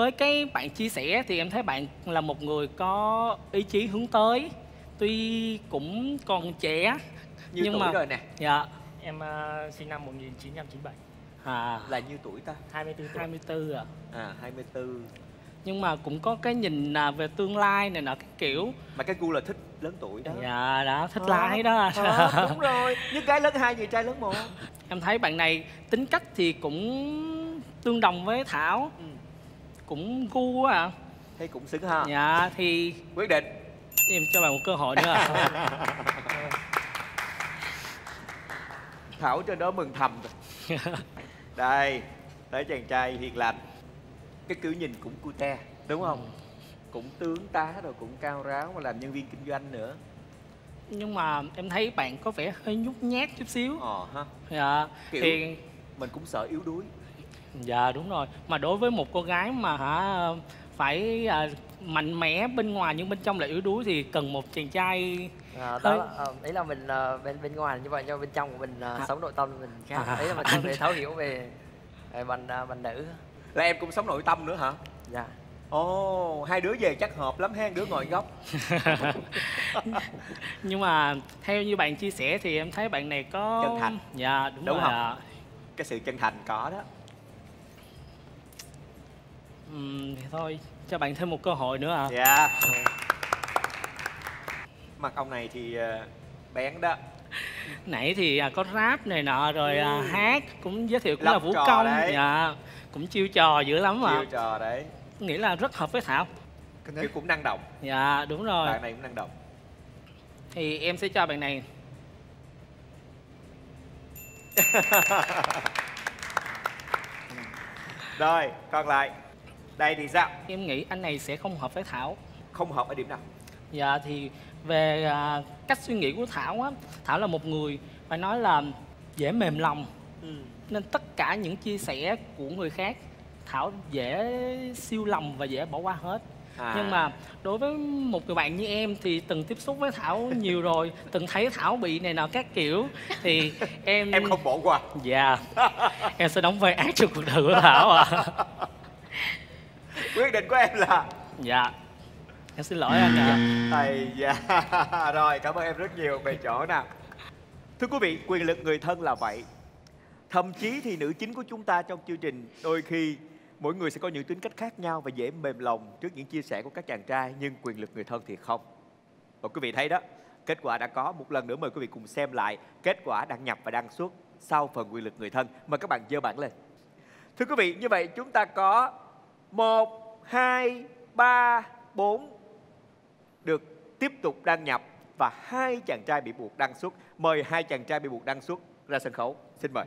với cái bạn chia sẻ thì em thấy bạn là một người có ý chí hướng tới tuy cũng còn trẻ nhiêu nhưng tuổi mà rồi nè. Dạ. Em à, sinh năm 1997, à. Là nhiêu tuổi ta? 24 tuổi. 24 à à 24 nhưng mà cũng có cái nhìn à, về tương lai này nọ cái kiểu. Mà cái gu là thích lớn tuổi đó. Dạ đã thích Ờ, lái đó. Ờ, đúng rồi. Nhưng gái lớn hai người trai lớn một. Em thấy bạn này tính cách thì cũng tương đồng với thảo. Ừ. cũng gu quá à. Thấy cũng xứng ha. Dạ thì quyết định. Em cho bạn một cơ hội nữa. À. thảo trên đó mừng thầm rồi. (laughs) Đây tới chàng trai hiền lành. Cái kiểu nhìn cũng cute đúng không? Cũng tướng tá rồi cũng cao ráo mà làm nhân viên kinh doanh nữa. Nhưng mà em thấy bạn có vẻ hơi nhút nhát chút xíu. Ờ ha. Dạ Kiểu- thì mình cũng sợ yếu đuối dạ đúng rồi mà đối với một cô gái mà hả phải à, mạnh mẽ bên ngoài nhưng bên trong lại yếu đuối thì cần một chàng trai À, đó là, à, ý là mình à, bên bên ngoài là như vậy nhưng bên trong của mình à, À. sống nội tâm mình khác À. ý là mình không thể thấu hiểu về, về bạn à, bạn nữ là em cũng sống nội tâm nữa hả dạ ồ hai đứa về chắc hợp lắm ha đứa ngồi góc (laughs) nhưng mà theo như bạn chia sẻ thì em thấy bạn này có Chân thành. dạ đúng, Đúng rồi không? ạ. cái sự chân thành có đó Ừm, thì thôi cho bạn thêm một cơ hội nữa à. Dạ. Mặt ông này thì ờ, bén đó. Nãy thì à, có rap này nọ rồi à, Ừ. hát cũng giới thiệu cũng Lắp là vũ công. đấy. dạ cũng chiêu trò dữ lắm mà. Chiêu trò đấy. Nghĩ là rất hợp với thảo. Kiểu cũng năng động. Dạ đúng rồi. Bạn này cũng năng động. Thì em sẽ cho bạn này. (laughs) Rồi còn lại đây thì sao? Em nghĩ anh này sẽ không hợp với thảo. Không hợp ở điểm nào? Dạ thì về à, cách suy nghĩ của thảo á thảo là một người phải nói là dễ mềm lòng. Ừ. nên tất cả những chia sẻ của người khác thảo dễ siêu lòng và dễ bỏ qua hết. À. nhưng mà đối với một người bạn như em thì từng tiếp xúc với thảo nhiều rồi (laughs) từng thấy thảo bị này nọ các kiểu thì (laughs) em em không bỏ qua. Dạ. (laughs) Em sẽ đóng vai ác trong cuộc đời của thảo ạ quyết định của em là dạ. Em xin lỗi anh ạ. Ây da, (laughs) rồi cảm ơn em rất nhiều. Về chỗ nào? Thưa quý vị, quyền lực người thân là vậy. Thậm chí thì nữ chính của chúng ta trong chương trình Đôi khi mỗi người sẽ có những tính cách khác nhau Và dễ mềm lòng trước những chia sẻ của các chàng trai Nhưng quyền lực người thân thì không. Và quý vị thấy đó, kết quả đã có. Một lần nữa mời quý vị cùng xem lại Kết quả đăng nhập và đăng xuất sau phần quyền lực người thân. Mời các bạn dơ bản lên. Thưa quý vị, như vậy chúng ta có 1, 2, 3, 4 được tiếp tục đăng nhập và hai chàng trai bị buộc đăng xuất. Mời hai chàng trai bị buộc đăng xuất ra sân khấu. Xin mời.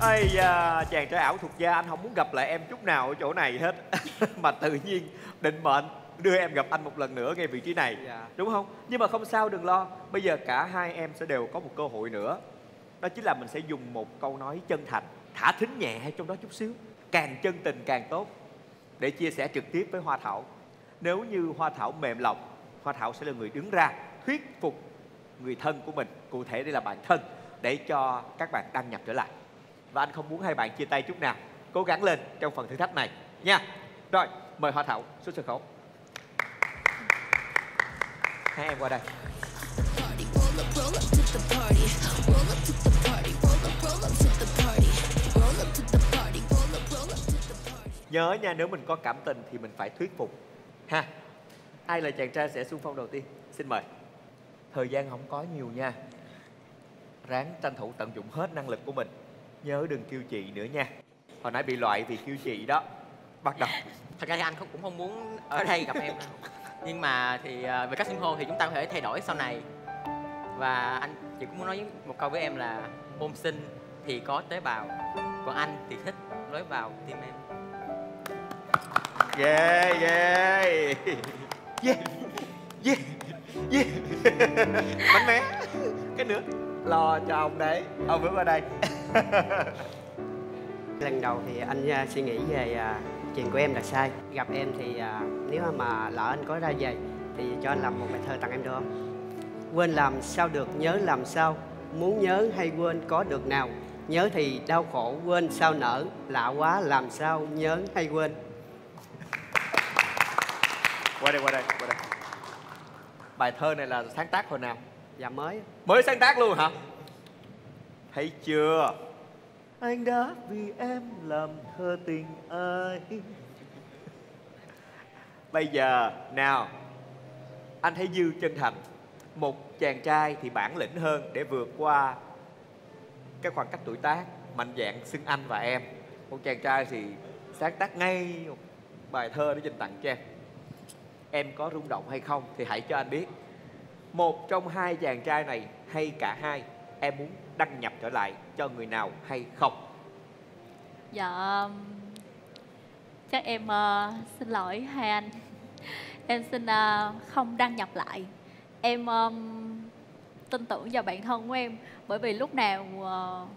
Ây da, chàng trai ảo thuộc gia anh không muốn gặp lại em chút nào ở chỗ này hết (laughs) Mà tự nhiên định mệnh đưa em gặp anh một lần nữa ngay vị trí này. Dạ. Đúng không? Nhưng mà không sao đừng lo. Bây giờ cả hai em sẽ đều có một cơ hội nữa. Đó chính là mình sẽ dùng một câu nói chân thành. Thả thính nhẹ trong đó chút xíu. Càng chân tình càng tốt. Để chia sẻ trực tiếp với Hoa Thảo. Nếu như Hoa Thảo mềm lòng Hoa Thảo sẽ là người đứng ra thuyết phục người thân của mình. Cụ thể đây là bạn thân Để cho các bạn đăng nhập trở lại. Và anh không muốn hai bạn chia tay chút nào. Cố gắng lên trong phần thử thách này nha. Rồi, mời Hoa Thảo xuống sân khấu Hai em qua đây. Nhớ nha nếu mình có cảm tình thì mình phải thuyết phục. Ha. Ai là chàng trai sẽ xung phong đầu tiên? Xin mời. Thời gian không có nhiều nha. Ráng tranh thủ tận dụng hết năng lực của mình. Nhớ đừng kêu chị nữa nha. Hồi nãy bị loại vì kêu chị đó. Bắt đầu. Thật ra anh cũng không muốn ở đây gặp em đâu nhưng mà thì à, về cách xưng hô thì chúng ta có thể thay đổi sau này. Và anh chỉ cũng muốn nói một câu với em là ôm sinh thì có tế bào còn anh thì thích lối vào tim em. Yeah, yeah. Yeah, yeah, yeah. Bánh mé Cái nữa Lo cho ông đấy. Ông bước qua đây. Lần đầu thì anh à, suy nghĩ về à, chuyện của em là sai. Gặp em thì à, nếu mà lỡ anh có ra về thì cho anh làm một bài thơ tặng em được không? Quên làm sao được nhớ làm sao. Muốn nhớ hay quên có được nào. Nhớ thì đau khổ quên sao nở lạ quá làm sao nhớ hay quên. Qua đây, qua đây, qua đây. Bài thơ này là sáng tác hồi nào? dạ mới. Mới sáng tác luôn hả? Thấy chưa? Anh đã vì em làm thơ tình ai Bây giờ, nào Anh thấy dư chân thành. Một chàng trai thì bản lĩnh hơn Để vượt qua Cái khoảng cách tuổi tác Mạnh dạng xưng anh và em. Một chàng trai thì sáng tác ngay một bài thơ để dành tặng cho em. Em có rung động hay không Thì hãy cho anh biết. Một trong hai chàng trai này hay cả hai em muốn đăng nhập trở lại cho người nào hay không? Dạ Chắc em uh, xin lỗi hai anh. Em xin uh, không đăng nhập lại. Em um, tin tưởng vào bản thân của em Bởi vì lúc nào ờ, uh,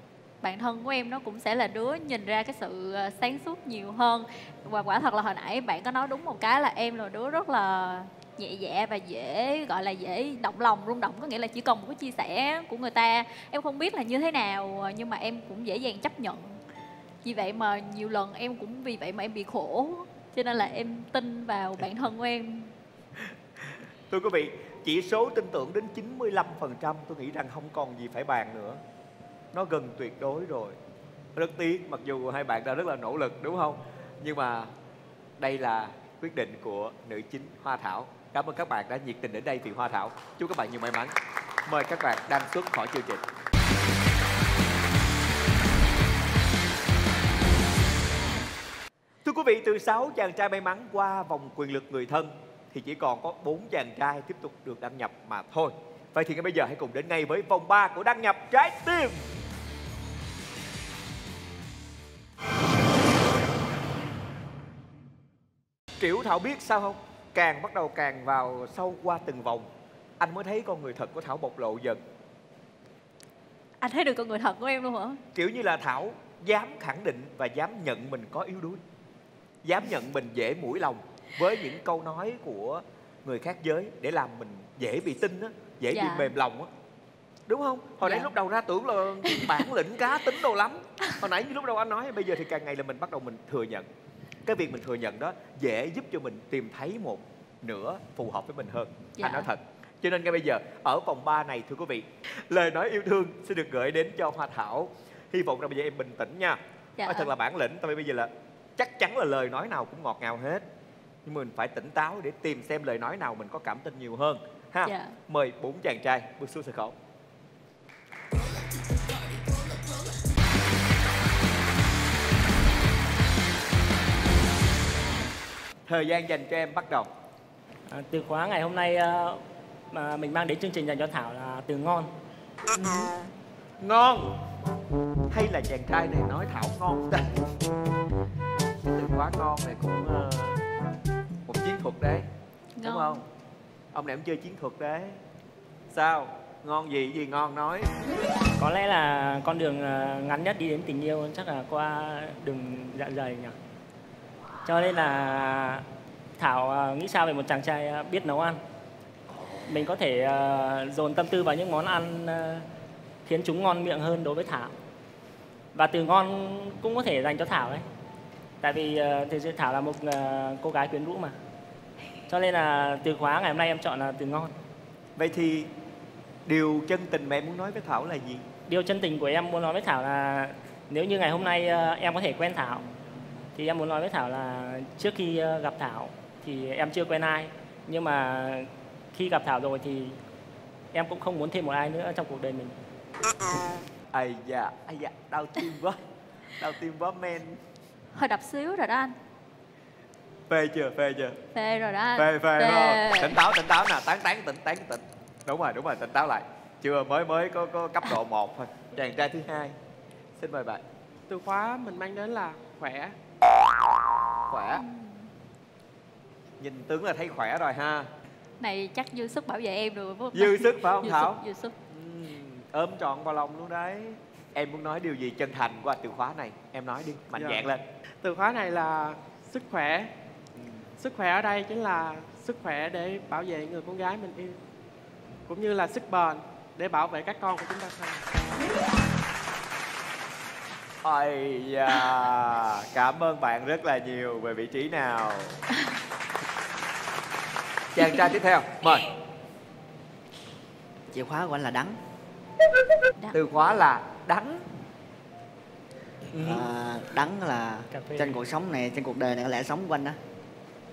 bản thân của em nó cũng sẽ là đứa nhìn ra cái sự sáng suốt nhiều hơn. Và quả thật là hồi nãy bạn có nói đúng một cái là em là đứa rất là nhẹ dạ và dễ gọi là dễ động lòng rung động có nghĩa là chỉ cần một cái chia sẻ của người ta. Em không biết là như thế nào nhưng mà em cũng dễ dàng chấp nhận vì vậy mà nhiều lần em cũng vì vậy mà em bị khổ. Cho nên là em tin vào bản thân của em. (laughs) Thưa quý vị, chỉ số tin tưởng đến 95% tôi nghĩ rằng không còn gì phải bàn nữa. Nó gần tuyệt đối rồi. Rất tiếc, mặc dù hai bạn đã rất là nỗ lực, đúng không? Nhưng mà đây là quyết định của nữ chính Hoa Thảo. Cảm ơn các bạn đã nhiệt tình đến đây vì Hoa Thảo. Chúc các bạn nhiều may mắn. Mời các bạn đăng xuất khỏi chương trình. Thưa quý vị, từ 6 chàng trai may mắn qua vòng quyền lực người thân thì chỉ còn có 4 chàng trai tiếp tục được đăng nhập mà thôi. Vậy thì ngay bây giờ hãy cùng đến ngay với vòng 3 của đăng nhập trái tim. Kiểu Thảo biết sao không? Càng bắt đầu càng vào sâu qua từng vòng Anh mới thấy con người thật của Thảo bộc lộ dần Anh thấy được con người thật của em luôn hả? Kiểu như là Thảo dám khẳng định và dám nhận mình có yếu đuối dám nhận mình dễ mũi lòng với những câu nói của người khác giới để làm mình dễ bị tin á dễ Dạ. bị mềm lòng á đúng không hồi nãy Dạ. lúc đầu ra tưởng là bản lĩnh cá tính đồ lắm hồi nãy như lúc đầu anh nói bây giờ thì càng ngày là mình bắt đầu mình thừa nhận cái việc mình thừa nhận đó dễ giúp cho mình tìm thấy một nửa phù hợp với mình hơn Dạ. anh nói thật cho nên ngay bây giờ ở vòng 3 này thưa quý vị lời nói yêu thương sẽ được gửi đến cho hoa thảo hy vọng rằng bây giờ em bình tĩnh nha Dạ. nói thật là bản lĩnh tại vì bây giờ là chắc chắn là lời nói nào cũng ngọt ngào hết. Nhưng mình phải tỉnh táo để tìm xem lời nói nào mình có cảm tin nhiều hơn. Ha Dạ. mời bốn chàng trai bước xuống sân khấu. Thời gian dành cho em bắt đầu. À, từ khóa ngày hôm nay ờ, mà mình mang đến chương trình dành cho Thảo là từ ngon. ngon. Hay là chàng trai này nói thảo ngon ta quá ngon này cũng ờ, một chiến thuật đấy đúng Ngon. không ông này cũng chơi chiến thuật đấy sao ngon gì gì ngon nói Có lẽ là con đường ờ, ngắn nhất đi đến tình yêu chắc là qua đường dạ dày nhỉ. Cho nên là Thảo ờ, nghĩ sao về một chàng trai biết nấu ăn? Mình có thể dồn tâm tư vào những món ăn khiến chúng ngon miệng hơn đối với Thảo. Và từ ngon cũng có thể dành cho Thảo đấy. Tại vì thực sự Thảo là một ờ, cô gái quyến rũ mà. Cho nên là từ khóa ngày hôm nay em chọn là từ ngon. vậy thì điều chân tình mà em muốn nói với thảo là gì Điều chân tình của em muốn nói với Thảo là nếu như ngày hôm nay ờ, em có thể quen Thảo thì em muốn nói với Thảo là trước khi ờ, gặp Thảo thì em chưa quen ai nhưng mà khi gặp Thảo rồi thì em cũng không muốn thêm một ai nữa trong cuộc đời mình. ai da ai da đau tim quá đau tim quá men hơi đập xíu rồi đó anh. Phê chưa phê chưa? Phê rồi đó anh. Phê phê đúng không? Tỉnh táo tỉnh táo nè tán tán tỉnh tán tỉnh. Đúng rồi đúng rồi tỉnh táo lại. Chưa mới mới có có cấp độ 1 thôi. Chàng trai thứ hai. Xin mời bạn. Từ khóa mình mang đến là khỏe. Khỏe. Nhìn tướng là thấy khỏe rồi ha. Này chắc dư sức bảo vệ em rồi phải không? Dư sức phải không? Dư thảo. Sức, dư sức Ừm, ôm trọn vào lòng luôn đấy. Em muốn nói điều gì chân thành qua từ khóa này? Em nói đi mạnh Dạ. dạn lên từ khóa này là sức khỏe. Sức khỏe ở đây chính là sức khỏe để bảo vệ người con gái mình yêu cũng như là sức bền để bảo vệ các con của chúng ta sau này. ây da cảm ơn bạn rất là nhiều về vị trí nào. Chàng trai tiếp theo mời. Chìa khóa của anh là đắng. Từ khóa là đắng à, đắng là trên cuộc sống này trên cuộc đời này có lẽ sống của anh đó.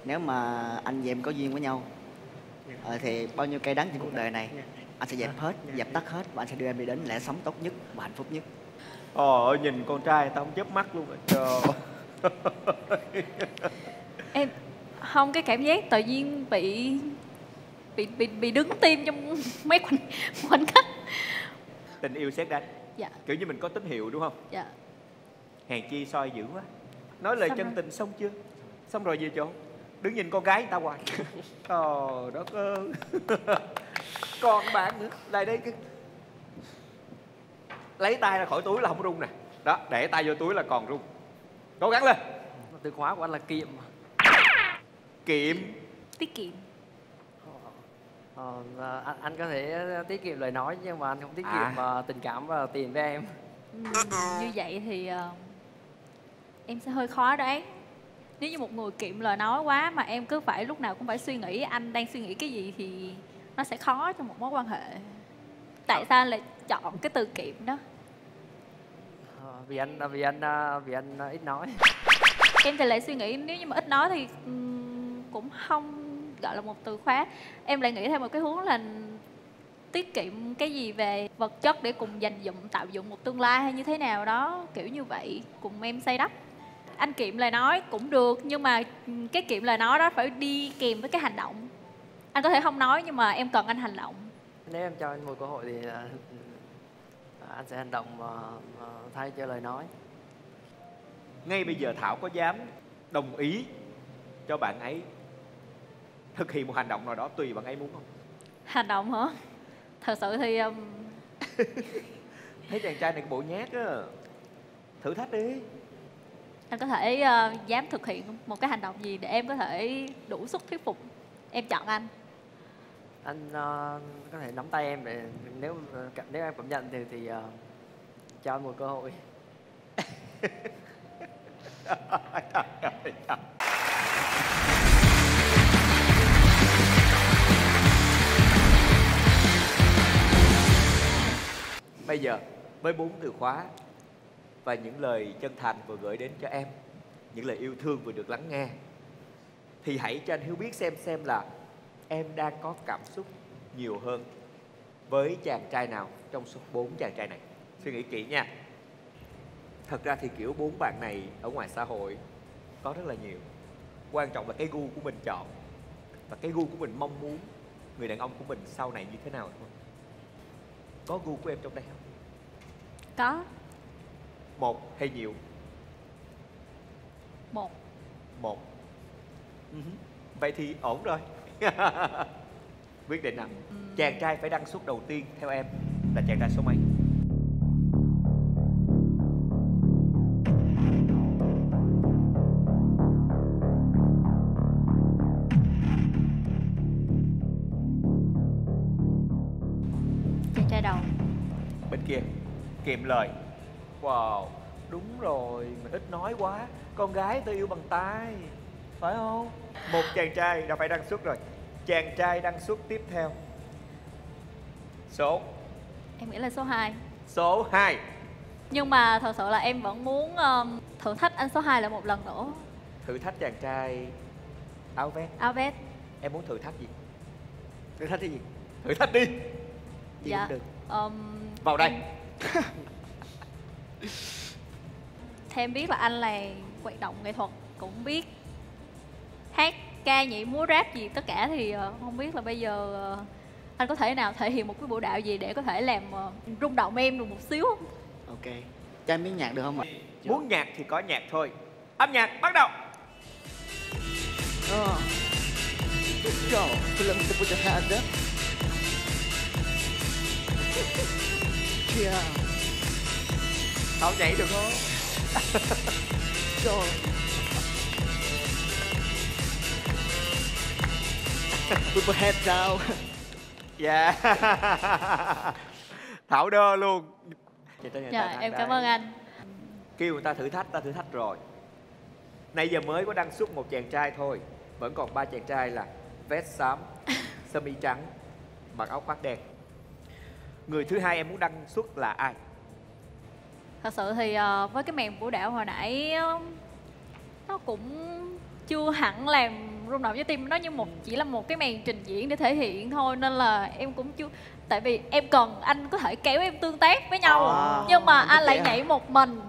Nếu mà anh và em có duyên với nhau ờ, thì bao nhiêu cây đắng trên cuộc đời này anh sẽ dẹp hết dập tắt hết và anh sẽ đưa em đi đến lẽ sống tốt nhất và hạnh phúc nhất. Ồ ơi, nhìn con trai tao không chớp mắt luôn rồi Trời (laughs) em không cái cảm giác tự nhiên bị bị bị, bị đứng tim trong mấy khoảnh khoảnh khắc. Tình yêu xét đánh. Dạ. Kiểu như mình có tín hiệu đúng không? Dạ Hèn chi soi dữ quá. Nói lời Xong chân rồi. tình xong chưa? Xong rồi về chỗ? Đứng nhìn con gái người ta hoài. (laughs) Trời đất ơi. (laughs) Còn bạn nữa. Lại đây cái Lấy tay ra khỏi túi là không rung nè. Đó để tay vô túi là còn rung. Cố gắng lên. Từ khóa của anh là kiệm Kiệm. Tiết kiệm. Ờ, và anh, anh có thể tiết kiệm lời nói nhưng mà anh không tiết À. kiệm ờ, tình cảm và tiền với em. Ừm, như vậy thì ờ, em sẽ hơi khó đoán nếu như một người kiệm lời nói quá mà em cứ phải lúc nào cũng phải suy nghĩ anh đang suy nghĩ cái gì thì nó sẽ khó trong một mối quan hệ. Tại sao anh lại chọn cái từ kiệm đó? Ờ, vì anh vì anh ờ, vì anh ờ, ít nói. Em thì lại suy nghĩ nếu như mà ít nói thì cũng không gọi là một từ khóa. Em lại nghĩ theo một cái hướng là tiết kiệm cái gì về vật chất để cùng dành dụm tạo dựng một tương lai hay như thế nào đó kiểu như vậy cùng em xây đắp anh kiệm lời nói cũng được nhưng mà cái kiệm lời nói đó phải đi kèm với cái hành động. Anh có thể không nói nhưng mà em cần anh hành động. Nếu em cho anh một cơ hội thì ờ, anh sẽ hành động ờ, thay cho lời nói. Ngay bây giờ Thảo có dám đồng ý cho cho bạn ấy thực hiện một hành động nào đó tùy bạn ấy muốn không? Hành động hả? Thật sự thì um, (laughs) thấy chàng trai này bộ nhát á. Thử thách đi anh có thể uh, dám thực hiện một cái hành động gì để em có thể đủ sức thuyết phục? Em chọn anh. Anh uh, có thể nắm tay em để nếu nếu em cảm nhận thì thì uh, cho anh một cơ hội. (laughs) Bây giờ với bốn từ khóa và những lời chân thành vừa gửi đến cho em, những lời yêu thương vừa được lắng nghe. Thì hãy cho anh hiếu biết xem xem là em đang có cảm xúc nhiều hơn với chàng trai nào trong số bốn chàng trai này. Suy nghĩ kỹ nha. Thật ra thì kiểu bốn bạn này ở ngoài xã hội có rất là nhiều. Quan trọng là cái gu của mình chọn và cái gu của mình mong muốn người đàn ông của mình sau này như thế nào thôi. Có gu của em trong đây không? Có một hay nhiều? Một. Một. Ừ vậy thì ổn rồi. (laughs) Quyết định nào? Chàng trai phải đăng xuất đầu tiên theo em là chàng trai số mấy? Chàng trai đầu. Bên kia kiệm lời wow đúng rồi mình ít nói quá. Con gái tôi yêu bằng tay phải không? Một chàng trai đã phải đăng xuất rồi. Chàng trai đăng xuất tiếp theo. Số? Em nghĩ là số 2 số 2 nhưng mà thật sự là em vẫn muốn um, thử thách anh số 2 lại một lần nữa. Thử thách chàng trai áo vest. Áo vest. Em muốn thử thách gì? Thử thách cái gì? Thử thách đi. Gì dạ. cũng được. Um, vào đây (laughs) theo em biết là anh là hoạt động nghệ thuật cũng biết hát ca nhảy múa rap gì tất cả thì ờ, không biết là bây giờ ờ, anh có thể nào thể hiện một cái vũ đạo gì để có thể làm ờ, rung động em được một xíu không ok cho em biết nhạc được không ạ muốn nhạc thì có nhạc thôi âm nhạc bắt đầu. Let's go. So let me put your hands up. Yeah. Thảo nhảy được không? Go. Put your head down. dạ. (laughs) Thảo đơ luôn. Dạ em cảm ơn anh. Kêu người ta thử thách ta thử thách rồi. Nãy giờ mới có đăng xuất một chàng trai thôi. Vẫn còn ba chàng trai là vest xám (laughs) sơ mi trắng mặc áo khoác đen. Người thứ hai em muốn đăng xuất là ai thật sự thì ờ, với cái màn vũ đạo hồi nãy ờ, nó cũng chưa hẳn làm rung động với tim nó như một chỉ là một cái màn trình diễn để thể hiện thôi nên là em cũng chưa tại vì em cần anh có thể kéo em tương tác với nhau. À, nhưng mà anh lại nhảy một mình.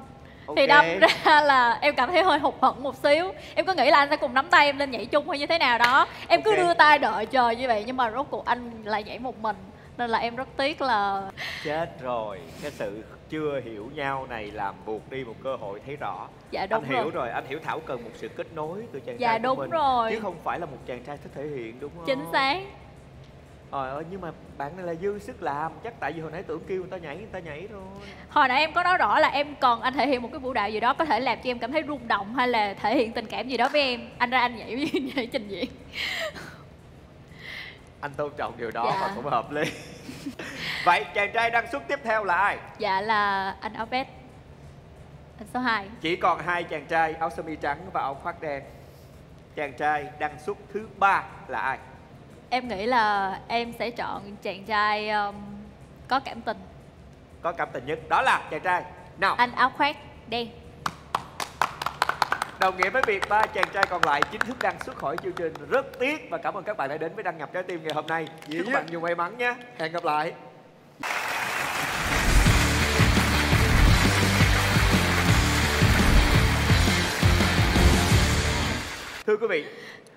Thì Ok. đâm ra (laughs) là em cảm thấy hơi hụt hẫng một xíu. Em cứ nghĩ là anh sẽ cùng nắm tay em lên nhảy chung hay như thế nào đó. Em cứ Ok. đưa tay đợi chờ như vậy nhưng mà rốt cuộc anh lại nhảy một mình. Nên là em rất tiếc là chết rồi. Cái sự chưa hiểu nhau này làm buộc đi một cơ hội thấy rõ. Dạ đúng anh hiểu rồi. rồi anh hiểu thảo cần một sự kết nối từ chàng Dạ, trai của đúng mình rồi. chứ không phải là một chàng trai thích thể hiện đúng không? chính xác. Trời ơi nhưng mà bạn này là dư sức làm chắc tại vì hồi nãy tưởng kêu người ta nhảy người ta nhảy thôi. Hồi nãy em có nói rõ là em cần anh thể hiện một cái vũ đạo gì đó có thể làm cho em cảm thấy rung động hay là thể hiện tình cảm gì đó với em. Anh ra anh nhảy (laughs) nhảy trình diễn anh tôn trọng điều đó Dạ. và cũng hợp lý. (laughs) Vậy chàng trai đăng xuất tiếp theo là ai? Dạ là anh áo vest. Anh số 2 chỉ còn hai chàng trai áo sơ mi trắng và áo khoác đen. Chàng trai đăng xuất thứ ba là ai? Em nghĩ là em sẽ chọn chàng trai um, có cảm tình. Có cảm tình nhất. Đó là chàng trai nào? Anh áo khoác đen đồng nghĩa với việc ba chàng trai còn lại chính thức đăng xuất khỏi chương trình. Rất tiếc và cảm ơn các bạn đã đến với đăng nhập trái tim ngày hôm nay. Chúc các bạn nhiều may mắn nhé hẹn gặp lại. Thưa quý vị,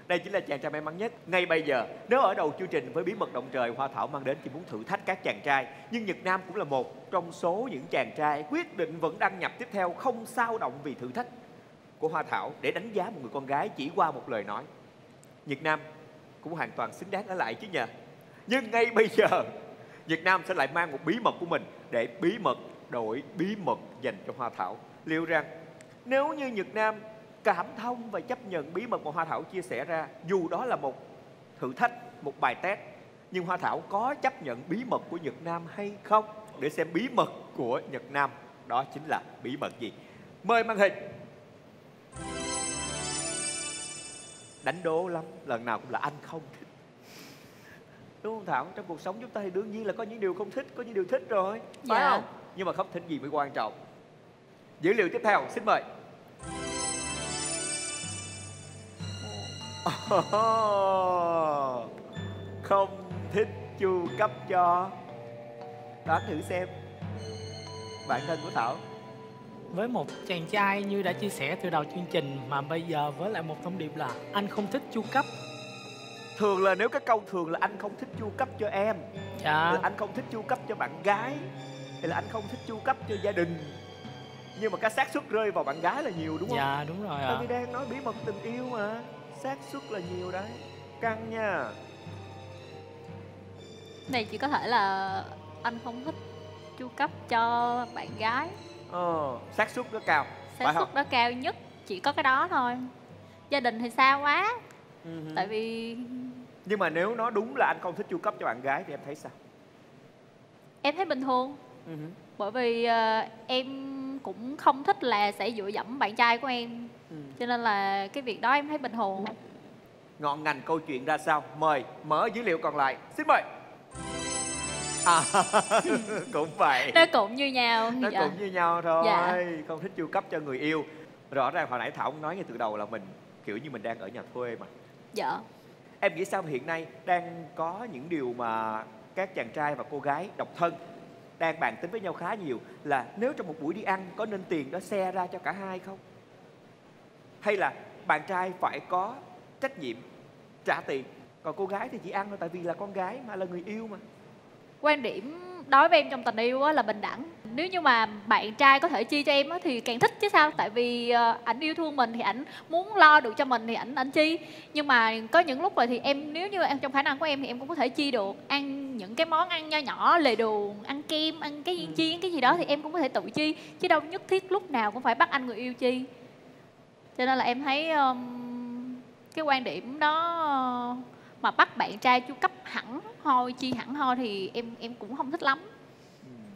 đây chính là chàng trai may mắn nhất. Ngay bây giờ, nếu ở đầu chương trình với bí mật động trời Hoa Thảo mang đến chỉ muốn thử thách các chàng trai, nhưng Nhật Nam cũng là một trong số những chàng trai quyết định vẫn đăng nhập tiếp theo không sao động vì thử thách của Hoa Thảo để đánh giá một người con gái chỉ qua một lời nói. Nhật Nam cũng hoàn toàn xứng đáng ở lại chứ nhờ. Nhưng ngay bây giờ Nhật Nam sẽ lại mang một bí mật của mình để bí mật đổi bí mật dành cho Hoa Thảo. Liệu rằng nếu như Nhật Nam cảm thông và chấp nhận bí mật mà Hoa Thảo chia sẻ ra, dù đó là một thử thách, một bài test, nhưng Hoa Thảo có chấp nhận bí mật của Nhật Nam hay không? Để xem bí mật của Nhật Nam đó chính là bí mật gì. Mời màn hình. Đánh đố lắm, lần nào cũng là anh không thích. Đúng không Thảo? Trong cuộc sống chúng ta thì đương nhiên là có những điều không thích, có những điều thích rồi. Phải Dạ. không? Nhưng mà không thích gì mới quan trọng. Dữ liệu tiếp theo, xin mời. (laughs) Không thích chu cấp cho Đoán thử xem Bạn thân của Thảo với một chàng trai như đã chia sẻ từ đầu chương trình mà bây giờ với lại một thông điệp là anh không thích chu cấp. Thường là nếu cái câu thường là anh không thích chu cấp cho em dạ. là Anh không thích chu cấp cho bạn gái Hay là anh không thích chu cấp cho gia đình. Nhưng mà cái xác suất rơi vào bạn gái là nhiều đúng không? dạ đúng rồi Tại ạ vì đang nói bí mật tình yêu mà xác suất là nhiều đấy. Căng nha. Này chỉ có thể là anh không thích chu cấp cho bạn gái Ờ, xác suất nó cao xác suất đó cao nhất chỉ có cái đó thôi gia đình thì xa quá Ừ. tại vì Nhưng mà nếu nó đúng là anh không thích chu cấp cho bạn gái thì em thấy sao? em thấy bình thường Ừ. bởi vì ờ, em cũng không thích là sẽ dựa dẫm bạn trai của em Ừ. cho nên là cái việc đó em thấy bình thường Ngọn ngành câu chuyện ra sao? Mời mở dữ liệu còn lại Xin mời À, (laughs) cũng vậy nó cũng như nhau Nó dạ. cũng như nhau thôi Dạ. Không thích chu cấp cho người yêu Rõ ràng hồi nãy Thảo nói ngay từ đầu là mình Kiểu như mình đang ở nhà thuê mà dạ Em nghĩ sao hiện nay đang có những điều mà các chàng trai và cô gái độc thân đang bàn tính với nhau khá nhiều là nếu trong một buổi đi ăn có nên tiền đó xe ra cho cả hai không? Hay là bạn trai phải có trách nhiệm trả tiền còn cô gái thì chỉ ăn thôi tại vì là con gái mà là người yêu mà quan điểm đối với em trong tình yêu là bình đẳng. Nếu như mà bạn trai có thể chi cho em thì càng thích chứ sao? Tại vì ờ, ảnh yêu thương mình thì ảnh muốn lo được cho mình thì ảnh ảnh chi. Nhưng mà có những lúc rồi thì em nếu như em trong khả năng của em thì em cũng có thể chi được. Ăn những cái món ăn nho nhỏ lề đường ăn kem ăn cái gì chiên cái gì đó thì em cũng có thể tự chi. Chứ đâu nhất thiết lúc nào cũng phải bắt anh người yêu chi. Cho nên là em thấy um, cái quan điểm đó mà bắt bạn trai chu cấp hẳn hoi chi hẳn hoi thì em em cũng không thích lắm.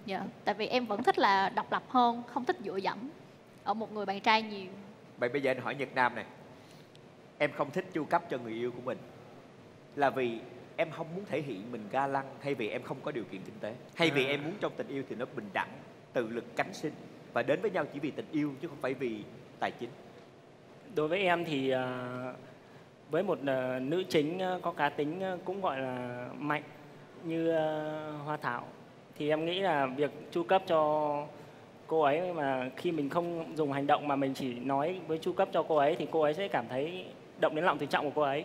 Dạ tại vì em vẫn thích là độc lập hơn không thích dựa dẫm ở một người bạn trai nhiều. Vậy bây giờ anh hỏi Nhật Nam này. Em không thích chu cấp cho người yêu của mình Là vì em không muốn thể hiện mình ga lăng Hay vì em không có điều kiện kinh tế Hay vì À. em muốn trong tình yêu thì nó bình đẳng Tự lực cánh sinh Và đến với nhau chỉ vì tình yêu chứ không phải vì tài chính? Đối với em thì ờ, với một uh, nữ chính ờ, có cá tính ờ, cũng gọi là mạnh như uh, Hoa Thảo thì em nghĩ là việc chu cấp cho cô ấy mà khi mình không dùng hành động mà mình chỉ nói với chu cấp cho cô ấy thì cô ấy sẽ cảm thấy động đến lòng tự trọng của cô ấy.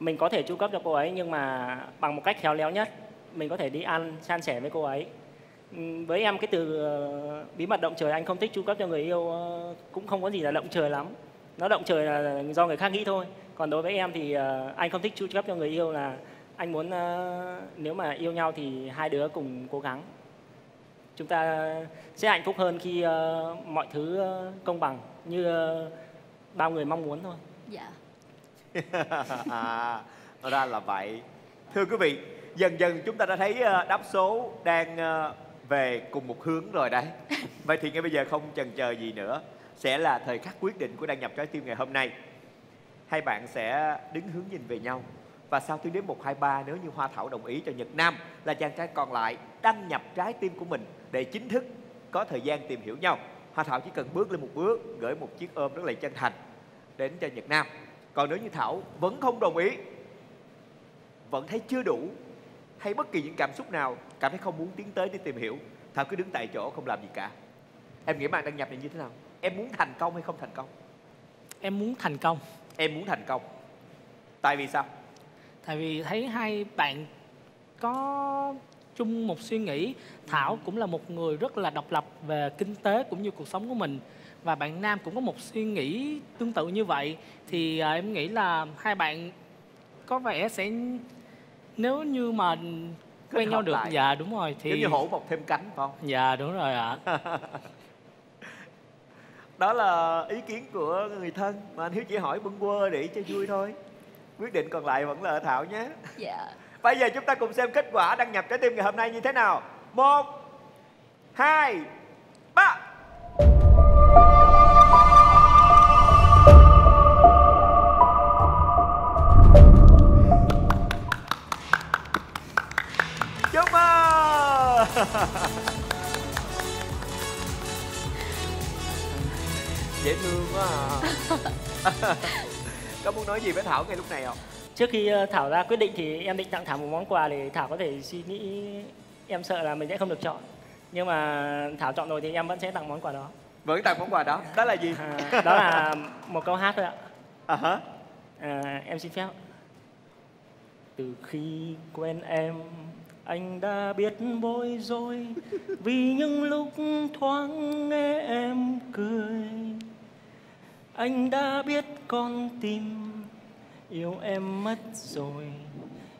Mình có thể chu cấp cho cô ấy nhưng mà bằng một cách khéo léo nhất mình có thể đi ăn san sẻ với cô ấy. Ừ, với em cái từ bí mật động trời anh không thích chu cấp cho người yêu cũng không có gì là động trời lắm. Nó động trời là do người khác nghĩ thôi còn đối với em thì ờ, anh không thích chu cấp cho người yêu là anh muốn ờ, nếu mà yêu nhau thì hai đứa cùng cố gắng. Chúng ta sẽ hạnh phúc hơn khi ờ, mọi thứ công bằng như ờ, bao người mong muốn thôi. Dạ. (laughs) À, ra là vậy. Thưa quý vị Dần dần chúng ta đã thấy đáp số đang về cùng một hướng rồi đấy. (laughs) Vậy thì ngay bây giờ không chần chờ gì nữa Sẽ là thời khắc quyết định của Đăng nhập trái tim ngày hôm nay Hai bạn sẽ đứng hướng nhìn về nhau. Và sau tiếng đếm 1, 2, 3 Nếu như Hoa Thảo đồng ý cho Nhật Nam Là chàng trai còn lại đăng nhập trái tim của mình Để chính thức có thời gian tìm hiểu nhau. Hoa Thảo chỉ cần bước lên một bước Gửi một chiếc ôm rất là chân thành Đến cho Nhật Nam. Còn nếu như Thảo vẫn không đồng ý Vẫn thấy chưa đủ Hay bất kỳ những cảm xúc nào Cảm thấy không muốn tiến tới để tìm hiểu Thảo cứ đứng tại chỗ không làm gì cả. Em nghĩ bạn đăng nhập này như thế nào? Em muốn thành công hay không thành công? Em muốn thành công. Em muốn thành công. Tại vì sao? Tại vì thấy hai bạn có chung một suy nghĩ. Thảo cũng là một người rất là độc lập về kinh tế cũng như cuộc sống của mình. Và bạn nam cũng có một suy nghĩ tương tự như vậy. Thì à, em nghĩ là hai bạn có vẻ sẽ nếu như mà Kết quen nhau được lại. dạ đúng rồi thì giống như hổ mọc thêm cánh phải không? Dạ đúng rồi ạ (laughs) đó là ý kiến của người thân. Mà anh hiếu chỉ hỏi bâng quơ để cho vui thôi. Quyết định còn lại vẫn là thảo nhé. Dạ. Bây giờ chúng ta cùng xem kết quả đăng nhập trái tim ngày hôm nay như thế nào. Một hai ba. Chúc mừng (laughs) dễ thương quá à (laughs) có muốn nói gì với thảo ngay lúc này không Trước khi ờ, Thảo ra quyết định thì em định tặng Thảo một món quà để Thảo có thể suy nghĩ em sợ là mình sẽ không được chọn. Nhưng mà Thảo chọn rồi thì em vẫn sẽ tặng món quà đó. vẫn tặng món quà đó đó là gì (laughs) À, đó là một câu hát thôi ạ. à hả À, em xin phép. Từ khi quen em, anh đã biết bối rối vì những lúc thoáng nghe em cười. Anh đã biết con tim yêu em mất rồi.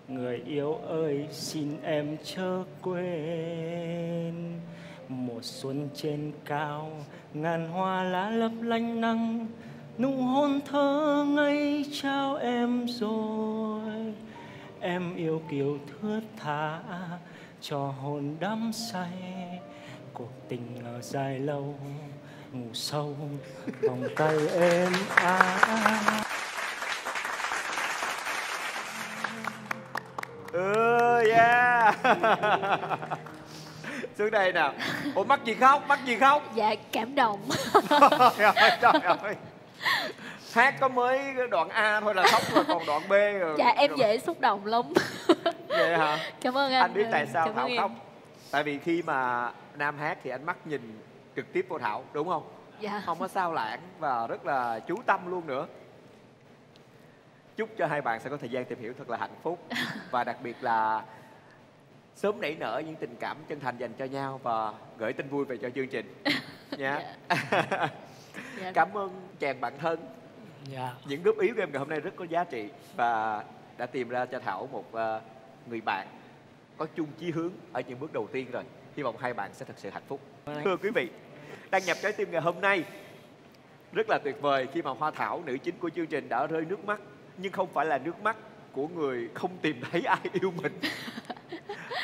Người yêu ơi, xin em chớ quên. Một xuân trên cao, Ngàn hoa lá lấp lánh nắng. Nụ hôn thơ ngây trao em rồi. Em yêu kiều thướt tha Cho hồn đắm say. Cuộc tình ở dài lâu sâu Vòng tay em ái. Ừ yeah. Xuống đây nào. Ủa mắc gì khóc? Mắc gì khóc? Dạ cảm động. (laughs) Trời ơi trời ơi. Hát có mới đoạn a thôi là khóc rồi còn đoạn b rồi. Dạ em rồi. dễ xúc động lắm. Vậy hả? Cảm ơn anh anh. biết tại sao Cảm thảo em. khóc? Tại vì khi mà nam hát thì ánh mắt nhìn trực tiếp vô thảo đúng không? Dạ. Không có sao lãng và rất là chú tâm luôn nữa. Chúc cho hai bạn sẽ có thời gian tìm hiểu thật là hạnh phúc. (laughs) Và đặc biệt là sớm nảy nở những tình cảm chân thành dành cho nhau và gửi tin vui về cho chương trình. (laughs) Nha dạ. cảm ơn chàng bạn thân. Dạ. Những góp ý của em ngày hôm nay rất có giá trị và đã tìm ra cho thảo một ờ, người bạn có chung chí hướng ở những bước đầu tiên rồi. Hy vọng hai bạn sẽ thật sự hạnh phúc. Thưa quý vị đăng nhập trái tim ngày hôm nay. Rất là tuyệt vời khi mà hoa thảo, nữ chính của chương trình, đã rơi nước mắt. Nhưng không phải là nước mắt của người không tìm thấy ai yêu mình,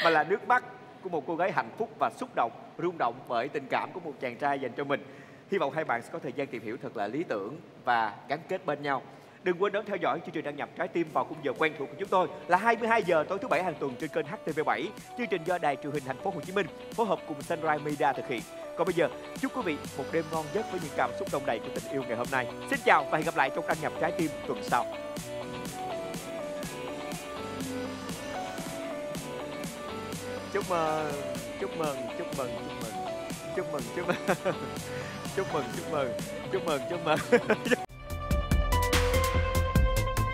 mà là nước mắt của một cô gái hạnh phúc và xúc động, rung động bởi tình cảm của một chàng trai dành cho mình. Hy vọng hai bạn sẽ có thời gian tìm hiểu thật là lý tưởng và gắn kết bên nhau đừng quên đón theo dõi chương trình đăng nhập trái tim vào khung giờ quen thuộc của chúng tôi là 22 giờ tối thứ bảy hàng tuần trên kênh HTV7 chương trình do đài truyền hình thành phố Hồ Chí Minh phối hợp cùng Sunrise Media thực hiện. Còn bây giờ, chúc quý vị một đêm ngon giấc với những cảm xúc đông đầy của tình yêu ngày hôm nay. Xin chào và hẹn gặp lại trong đăng nhập trái tim tuần sau. Chúc mừng chúc mừng chúc mừng chúc mừng chúc mừng chúc mừng (laughs) chúc mừng chúc mừng chúc mừng chúc mừng. (laughs)